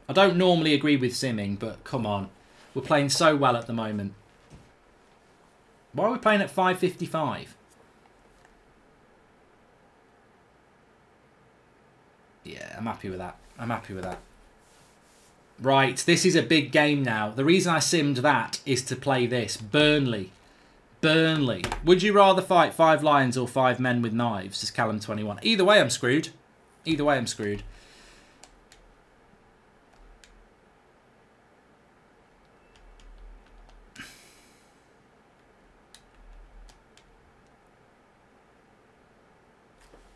I don't normally agree with simming, but come on. We're playing so well at the moment. Why are we playing at 5.55? Yeah, I'm happy with that. I'm happy with that. Right, this is a big game now. The reason I simmed that is to play this. Burnley. Burnley. Would you rather fight five lions or five men with knives? Says Callum21. Either way, I'm screwed. Either way, I'm screwed.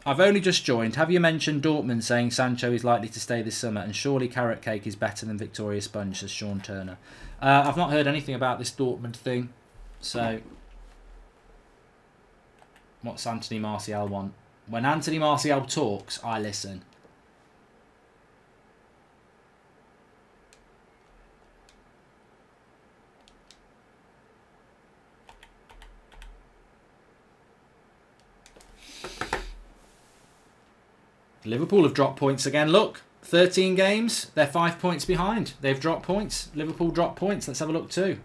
I've only just joined. Have you mentioned Dortmund saying Sancho is likely to stay this summer and surely carrot cake is better than Victoria Sponge, says Sean Turner. Uh, I've not heard anything about this Dortmund thing. So, what's Anthony Martial want? When Anthony Martial talks, I listen. Liverpool have dropped points again. Look, 13 games, they're five points behind. They've dropped points. Liverpool dropped points. Let's have a look too.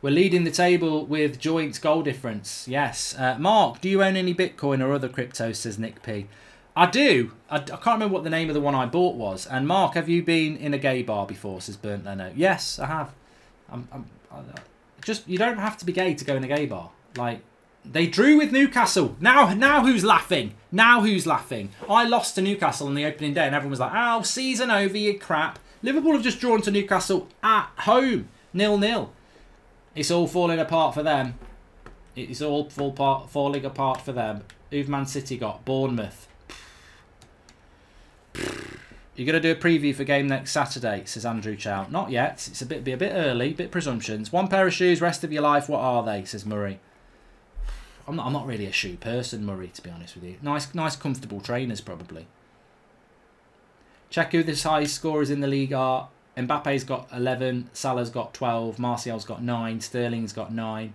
We're leading the table with joint goal difference. Yes. Uh, Mark, do you own any Bitcoin or other crypto, says Nick P. I do. I, I, can't remember what the name of the one I bought was. And Mark, have you been in a gay bar before? Says Burnt Leno. Yes, I have. I'm, I'm, I, just you don't have to be gay to go in a gay bar. Like they drew with Newcastle. Now, now who's laughing? Now who's laughing? I lost to Newcastle on the opening day, and everyone was like, "Oh, season over, you crap." Liverpool have just drawn to Newcastle at home, nil nil. It's all falling apart for them. It's all fall part, falling apart for them. Who've Man City got? Bournemouth. You're going to do a preview for game next Saturday, says Andrew Chow. Not yet. It's a bit be a bit early, bit presumptions. One pair of shoes, rest of your life. What are they? Says Murray. I'm not. I'm not really a shoe person, Murray. To be honest with you, nice, nice, comfortable trainers probably. Check who the highest scorers in the league are. Mbappe's got 11, Salah's got 12, Martial's got 9, Sterling's got 9.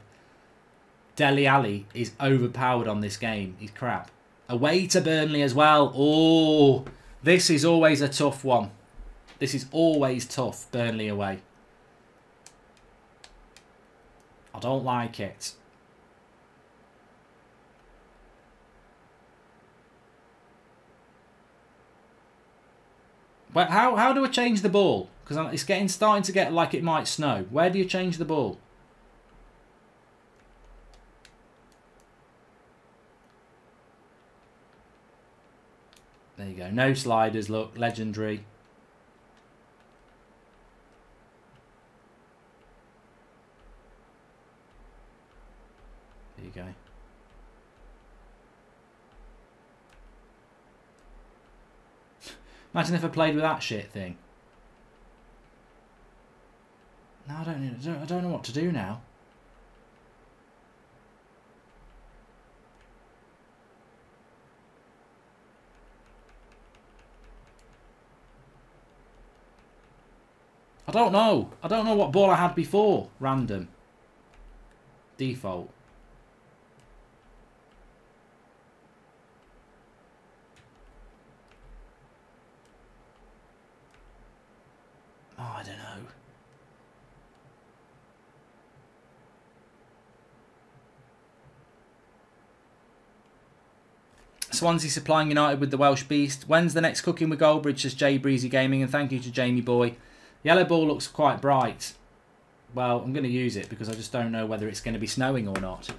Dele Alli is overpowered on this game. He's crap. Away to Burnley as well. Oh, this is always a tough one. This is always tough, Burnley away. I don't like it. But how, how do I change the ball? Because it's getting starting to get like it might snow. Where do you change the ball? There you go. No sliders, look. Legendary. There you go. Imagine if I played with that shit thing. No, I don't, I don't, I don't know what to do now. I don't know. I don't know what ball I had before. Random. Default. Oh, I don't know. Swansea supplying United with the Welsh Beast. When's the next cooking with Goldbridge? Says Jay Breezy Gaming. And thank you to Jamie Boy. Yellow ball looks quite bright. Well, I'm going to use it because I just don't know whether it's going to be snowing or not.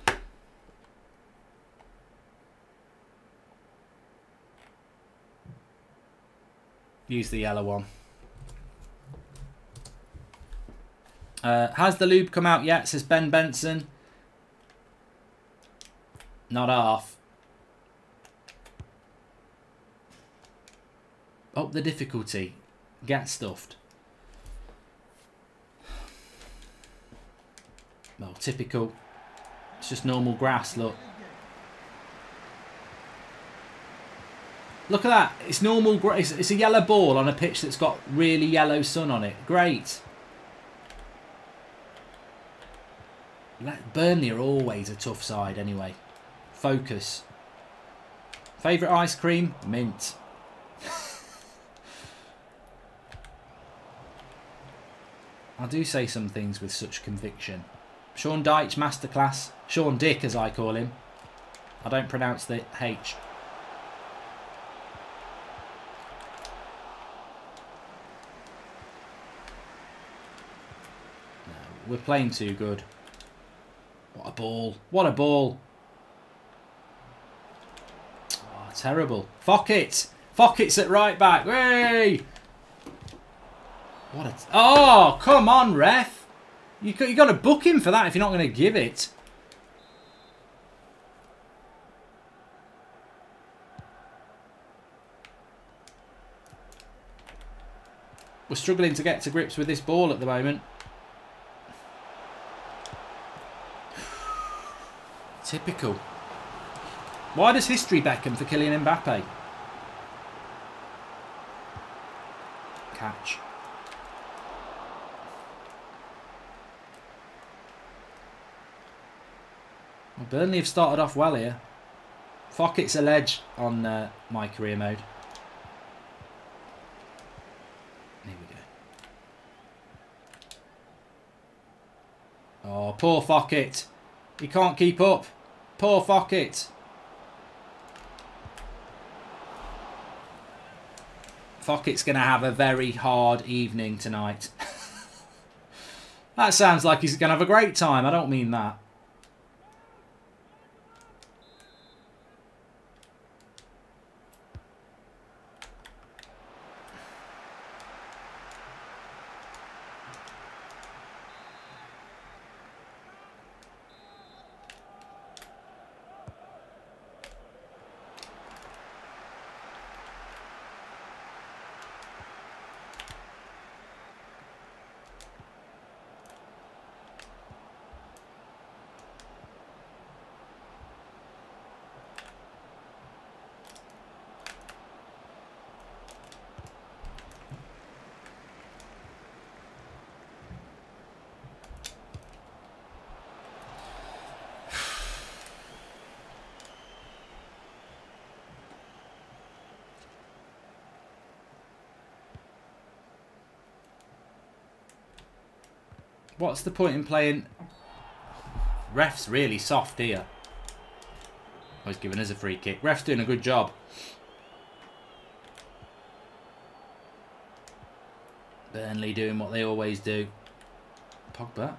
Use the yellow one. Uh, has the lube come out yet? Says Ben Benson. Not half. Up the difficulty. Get stuffed. Well, typical. It's just normal grass, look. Look at that. It's normal. It's, it's a yellow ball on a pitch that's got really yellow sun on it. Great. Burnley are always a tough side anyway. Focus. Favourite ice cream? Mint. I do say some things with such conviction. Sean Dyche Masterclass. Sean Dick as I call him. I don't pronounce the H. No, we're playing too good. What a ball. What a ball. Oh, terrible. Fockett. Fockett's at right back. Way! What a... Oh, come on, ref. You you got to book him for that if you're not going to give it. We're struggling to get to grips with this ball at the moment. Typical. Why does history beckon for Kylian Mbappe? Catch. Well, Burnley have started off well here. Fuck, it's a ledge on uh, my career mode. Here we go. Oh, poor Fockett. He can't keep up. Poor Fockett. Fockett's going to have a very hard evening tonight. that sounds like he's going to have a great time. I don't mean that. What's the point in playing... Ref's really soft here. Oh, he's giving us a free kick. Ref's doing a good job. Burnley doing what they always do. Pogba.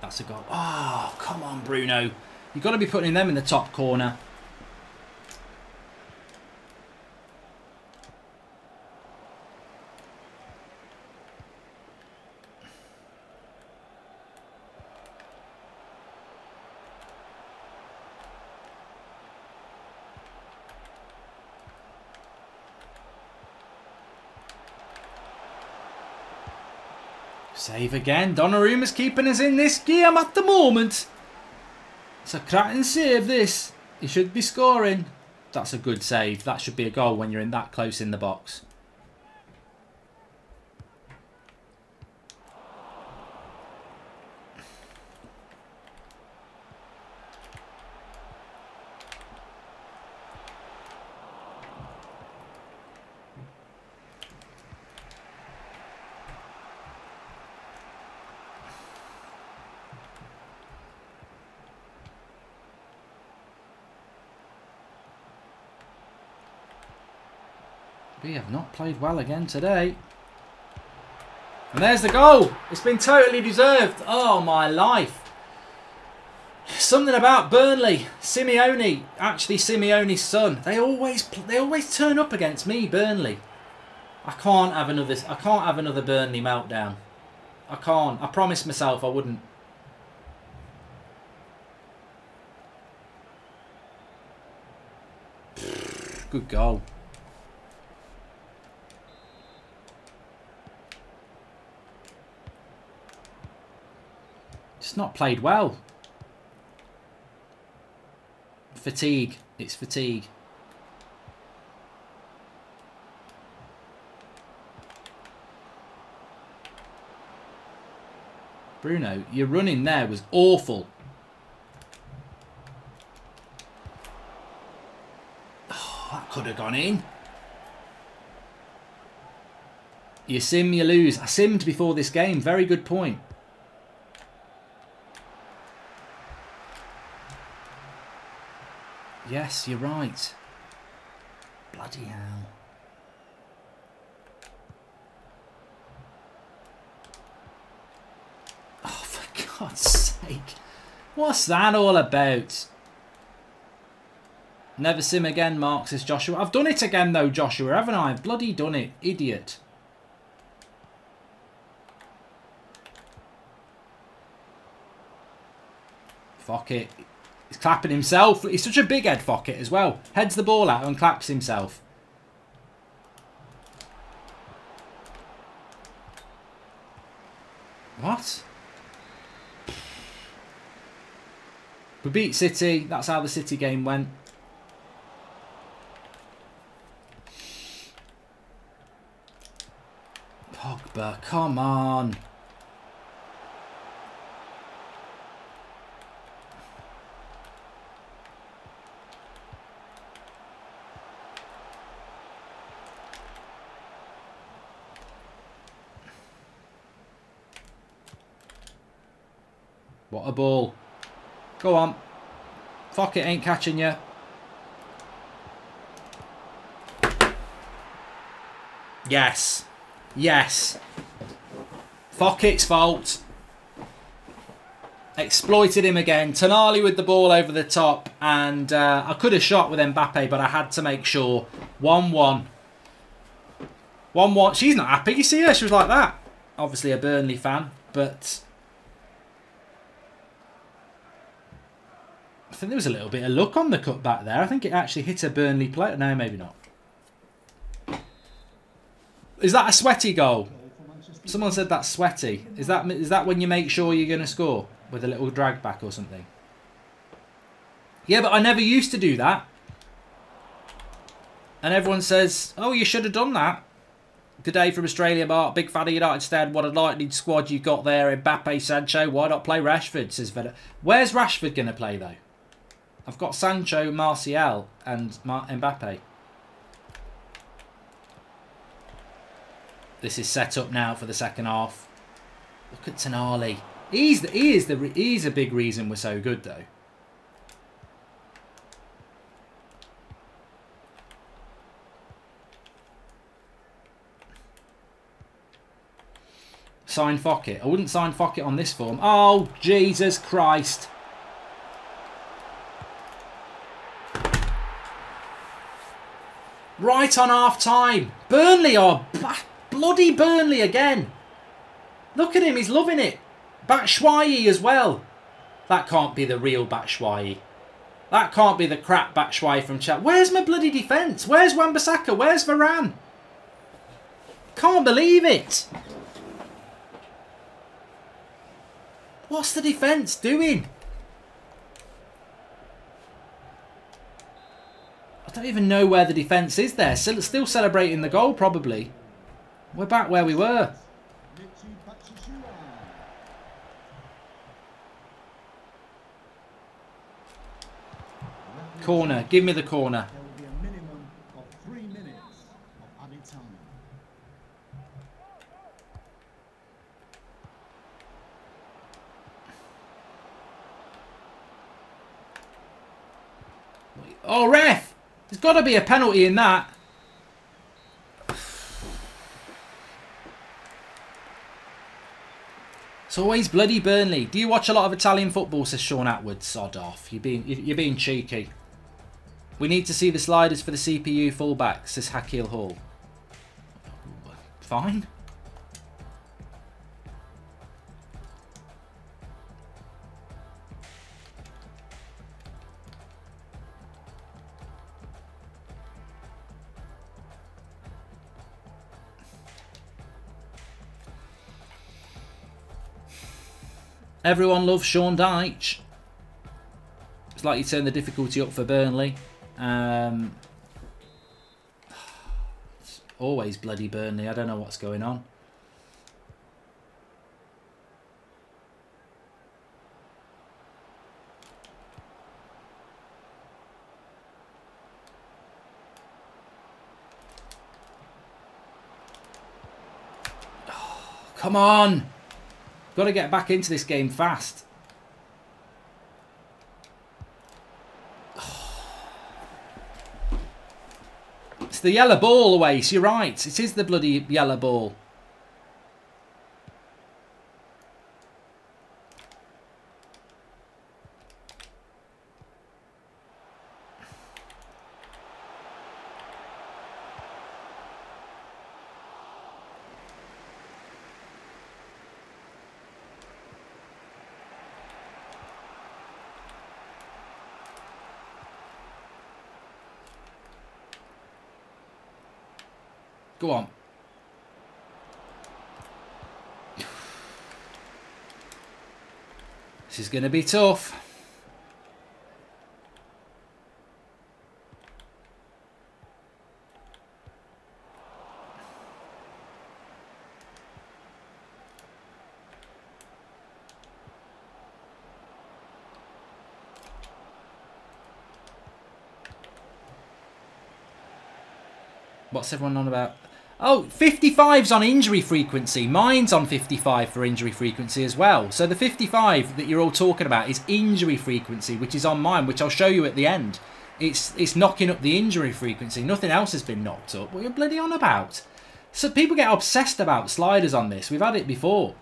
That's a goal. Oh, come on, Bruno. You've got to be putting them in the top corner. Save again. Donnarumma's keeping us in this game at the moment. It's a cracking save, this. He should be scoring. That's a good save. That should be a goal when you're in that close in the box. We have not played well again today. And there's the goal. It's been totally deserved. Oh, my life. Something about Burnley, Simeone, actually Simeone's son. They always they always turn up against me, Burnley. I can't have another I can't have another Burnley meltdown. I can't. I promised myself I wouldn't. Good goal. It's not played well. Fatigue. It's fatigue. Bruno, your running there was awful. Oh, that could have gone in. You sim, you lose. I simmed before this game. Very good point. Yes, you're right. Bloody hell. Oh, for God's sake. What's that all about? Never sim again, Mark, says Joshua. I've done it again, though, Joshua, haven't I? I've bloody done it. Idiot. Fuck it. He's clapping himself. He's such a big head Fockett as well. Heads the ball out and claps himself. What? We beat City. That's how the City game went. Pogba, come on. What a ball. Go on. Fuck it, ain't catching you. Yes. Yes. Focket's fault. Exploited him again. Tonali with the ball over the top. And uh, I could have shot with Mbappe, but I had to make sure. 1-1. 1-1. She's not happy. You see her? She was like that. Obviously a Burnley fan. But... think there was a little bit of luck on the cutback there. I think it actually hit a Burnley player. No, maybe not. Is that a sweaty goal? Someone said that's sweaty. Is that is that when you make sure you're going to score with a little drag back or something? Yeah, but I never used to do that. And everyone says, oh, you should have done that. Good day from Australia, Mark. Big fan of United stand. What a lightning squad you got there. Mbappe, Sancho. Why not play Rashford? Says Veda. Where's Rashford going to play, though? I've got Sancho, Martial and Mbappe. This is set up now for the second half. Look at Tonali. He's the, he is the he's a big reason we're so good though. Sign Fockett. I wouldn't sign Fockett on this form. Oh, Jesus Christ. Right on half time. Burnley are Bloody Burnley again. Look at him, he's loving it. Batshuayi as well. That can't be the real Batshuayi. That can't be the crap Batshuayi from chat. Where's my bloody defence? Where's Wan-Bissaka? Where's Varane? Can't believe it. What's the defence doing? Don't even know where the defence is there. Still, still celebrating the goal, probably. We're back where we were. Corner. Give me the corner. Oh, ref! There's got to be a penalty in that. It's always bloody Burnley. Do you watch a lot of Italian football, says Sean Atwood. Sod off. You're being, you're being cheeky. We need to see the sliders for the CPU fullback, says Hakil Hall. Fine. Everyone loves Sean Dyche. It's like you turn the difficulty up for Burnley. Um, it's always bloody Burnley. I don't know what's going on. come on! Got to get back into this game fast. It's the yellow ball away. So you're right. It is the bloody yellow ball. Go on. This is going to be tough. What's everyone on about? Oh, 55's on injury frequency. Mine's on 55 for injury frequency as well. So the 55 that you're all talking about is injury frequency, which is on mine, which I'll show you at the end. It's it's knocking up the injury frequency. Nothing else has been knocked up. What are you bloody on about? So people get obsessed about sliders on this. We've had it before.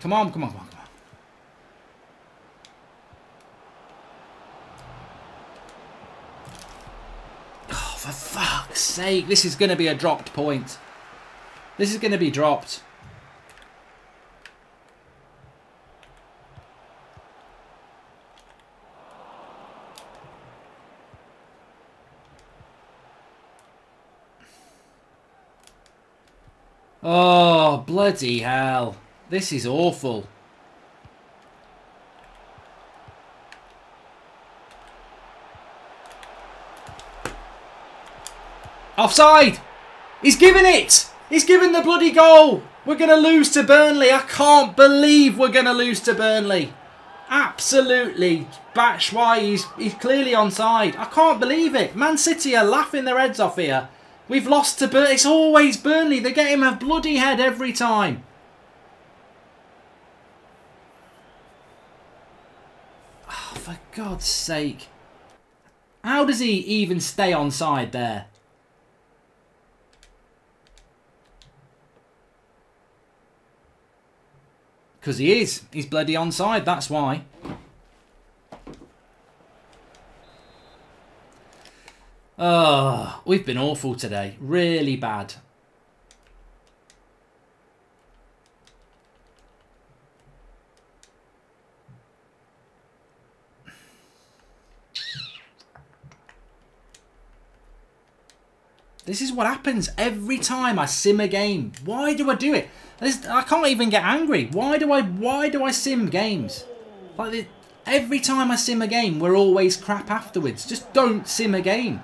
Come on, come on, come on, come on. Oh, for fuck's sake. This is going to be a dropped point. This is going to be dropped. Oh, bloody hell. This is awful. Offside! He's given it! He's given the bloody goal! We're going to lose to Burnley. I can't believe we're going to lose to Burnley. Absolutely. Batshuayi, he's, he's clearly onside. I can't believe it. Man City are laughing their heads off here. We've lost to Burnley. It's always Burnley. They get him a bloody head every time. Oh, for God's sake. How does he even stay on side there? Because he is. He's bloody onside, that's why. Oh, we've been awful today. Really bad. This is what happens every time I sim a game. Why do I do it? This, I can't even get angry. Why do I why do I sim games? Like every time I sim a game, we're always crap afterwards. Just don't sim a game.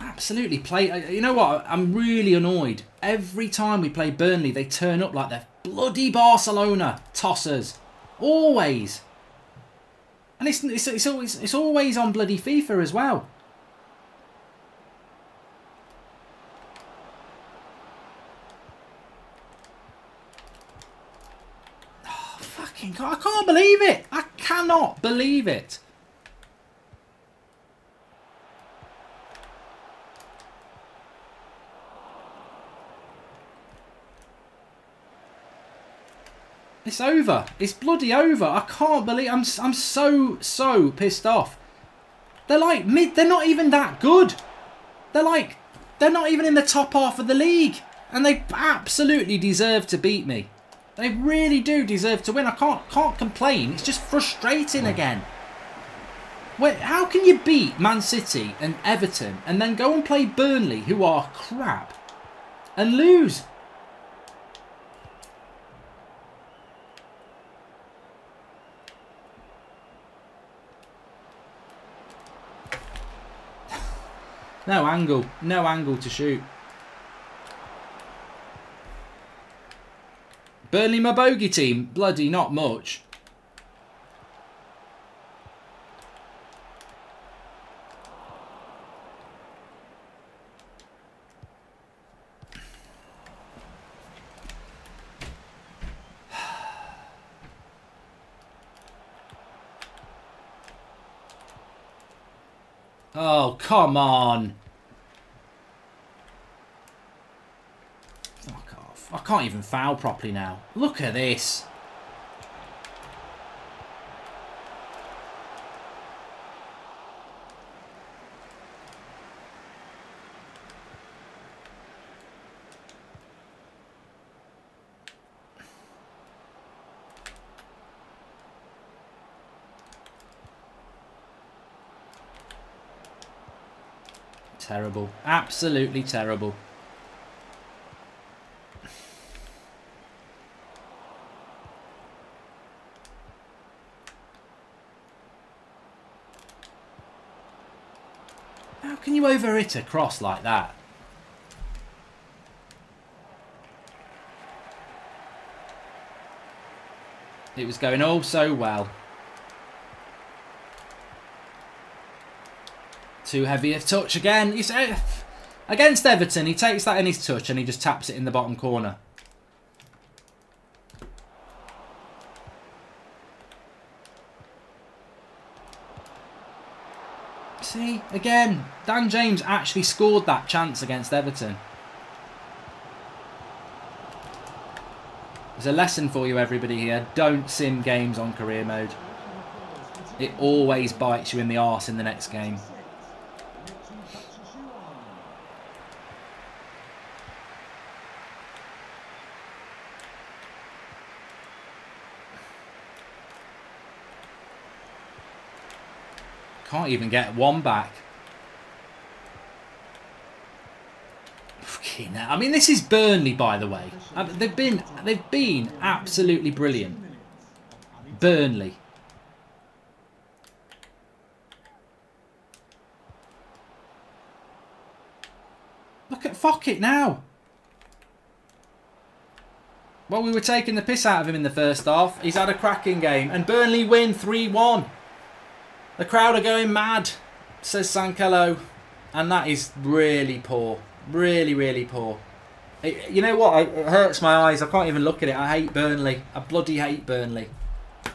Absolutely. Play. Uh, you know what? I'm really annoyed. Every time we play Burnley, they turn up like they're bloody Barcelona tossers. Always. And it's, it's, it's, always, it's always on bloody FIFA as well. Oh, fucking, I can't believe it. I cannot believe it. It's over. It's bloody over. I can't believe I'm I'm so so pissed off. They're like mid they're not even that good. They're like they're not even in the top half of the league and they absolutely deserve to beat me. They really do deserve to win. I can't can't complain. It's just frustrating mm. again. Wait, how can you beat Man City and Everton and then go and play Burnley who are crap and lose? No angle. No angle to shoot. Burnley my bogey team. Bloody not much. Oh, come on. Fuck off. I can't even foul properly now. Look at this. Terrible. Absolutely terrible. How can you over it across like that? It was going all so well. Too heavy of touch again. He's, against Everton, he takes that in his touch and he just taps it in the bottom corner. See, again, Dan James actually scored that chance against Everton. There's a lesson for you, everybody here. Don't sim games on career mode. It always bites you in the arse in the next game. Can't even get one back. I mean, this is Burnley, by the way. Uh, they've been they've been absolutely brilliant. Burnley. Look at fuck it now. Well, we were taking the piss out of him in the first half. He's had a cracking game. And Burnley win 3-1. The crowd are going mad, says Sankello. And that is really poor. Really, really poor. It, you know what? It hurts my eyes. I can't even look at it. I hate Burnley. I bloody hate Burnley.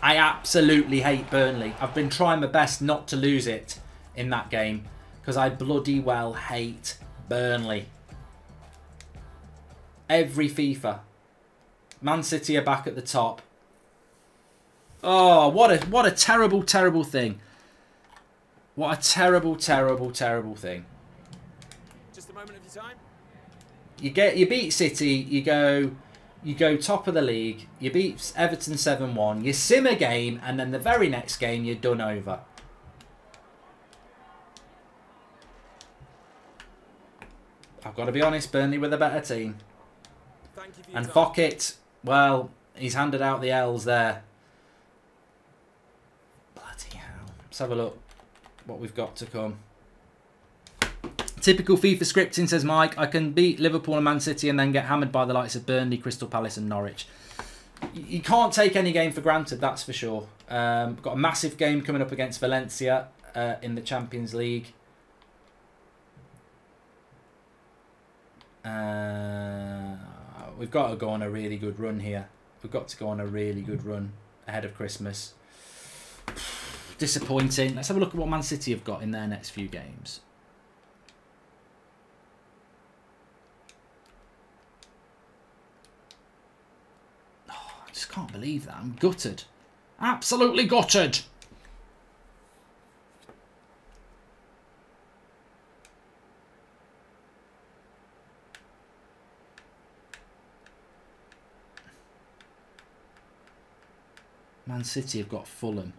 I absolutely hate Burnley. I've been trying my best not to lose it in that game because I bloody well hate Burnley. Every FIFA. Man City are back at the top. Oh, what a what a terrible, terrible thing. What a terrible, terrible, terrible thing. Just a moment of your time. You get you beat City, you go you go top of the league, you beat Everton 7-1, you sim a game, and then the very next game you're done over. I've got to be honest, Burnley with a better team. and Fockett, well, he's handed out the L's there. Bloody hell. Let's have a look what we've got to come. Typical FIFA scripting, says Mike. I can beat Liverpool and Man City and then get hammered by the likes of Burnley, Crystal Palace and Norwich. You can't take any game for granted, that's for sure. Um, got a massive game coming up against Valencia uh, in the Champions League. Uh, we've got to go on a really good run here. We've got to go on a really good run ahead of Christmas. Disappointing. Let's have a look at what Man City have got in their next few games. Oh, I just can't believe that. I'm gutted. Absolutely gutted. Man City have got Fulham.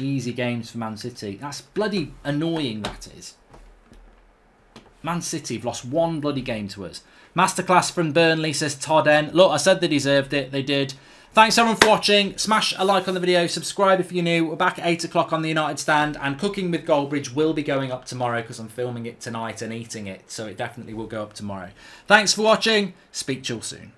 Easy games for Man City. That's bloody annoying, that is. Man City have lost one bloody game to us. Masterclass from Burnley, says Todd N. Look, I said they deserved it. They did. Thanks everyone for watching. Smash a like on the video. Subscribe if you're new. We're back at 8 o'clock on the United Stand. And Cooking with Goldbridge will be going up tomorrow because I'm filming it tonight and eating it. So it definitely will go up tomorrow. Thanks for watching. Speak to you all soon.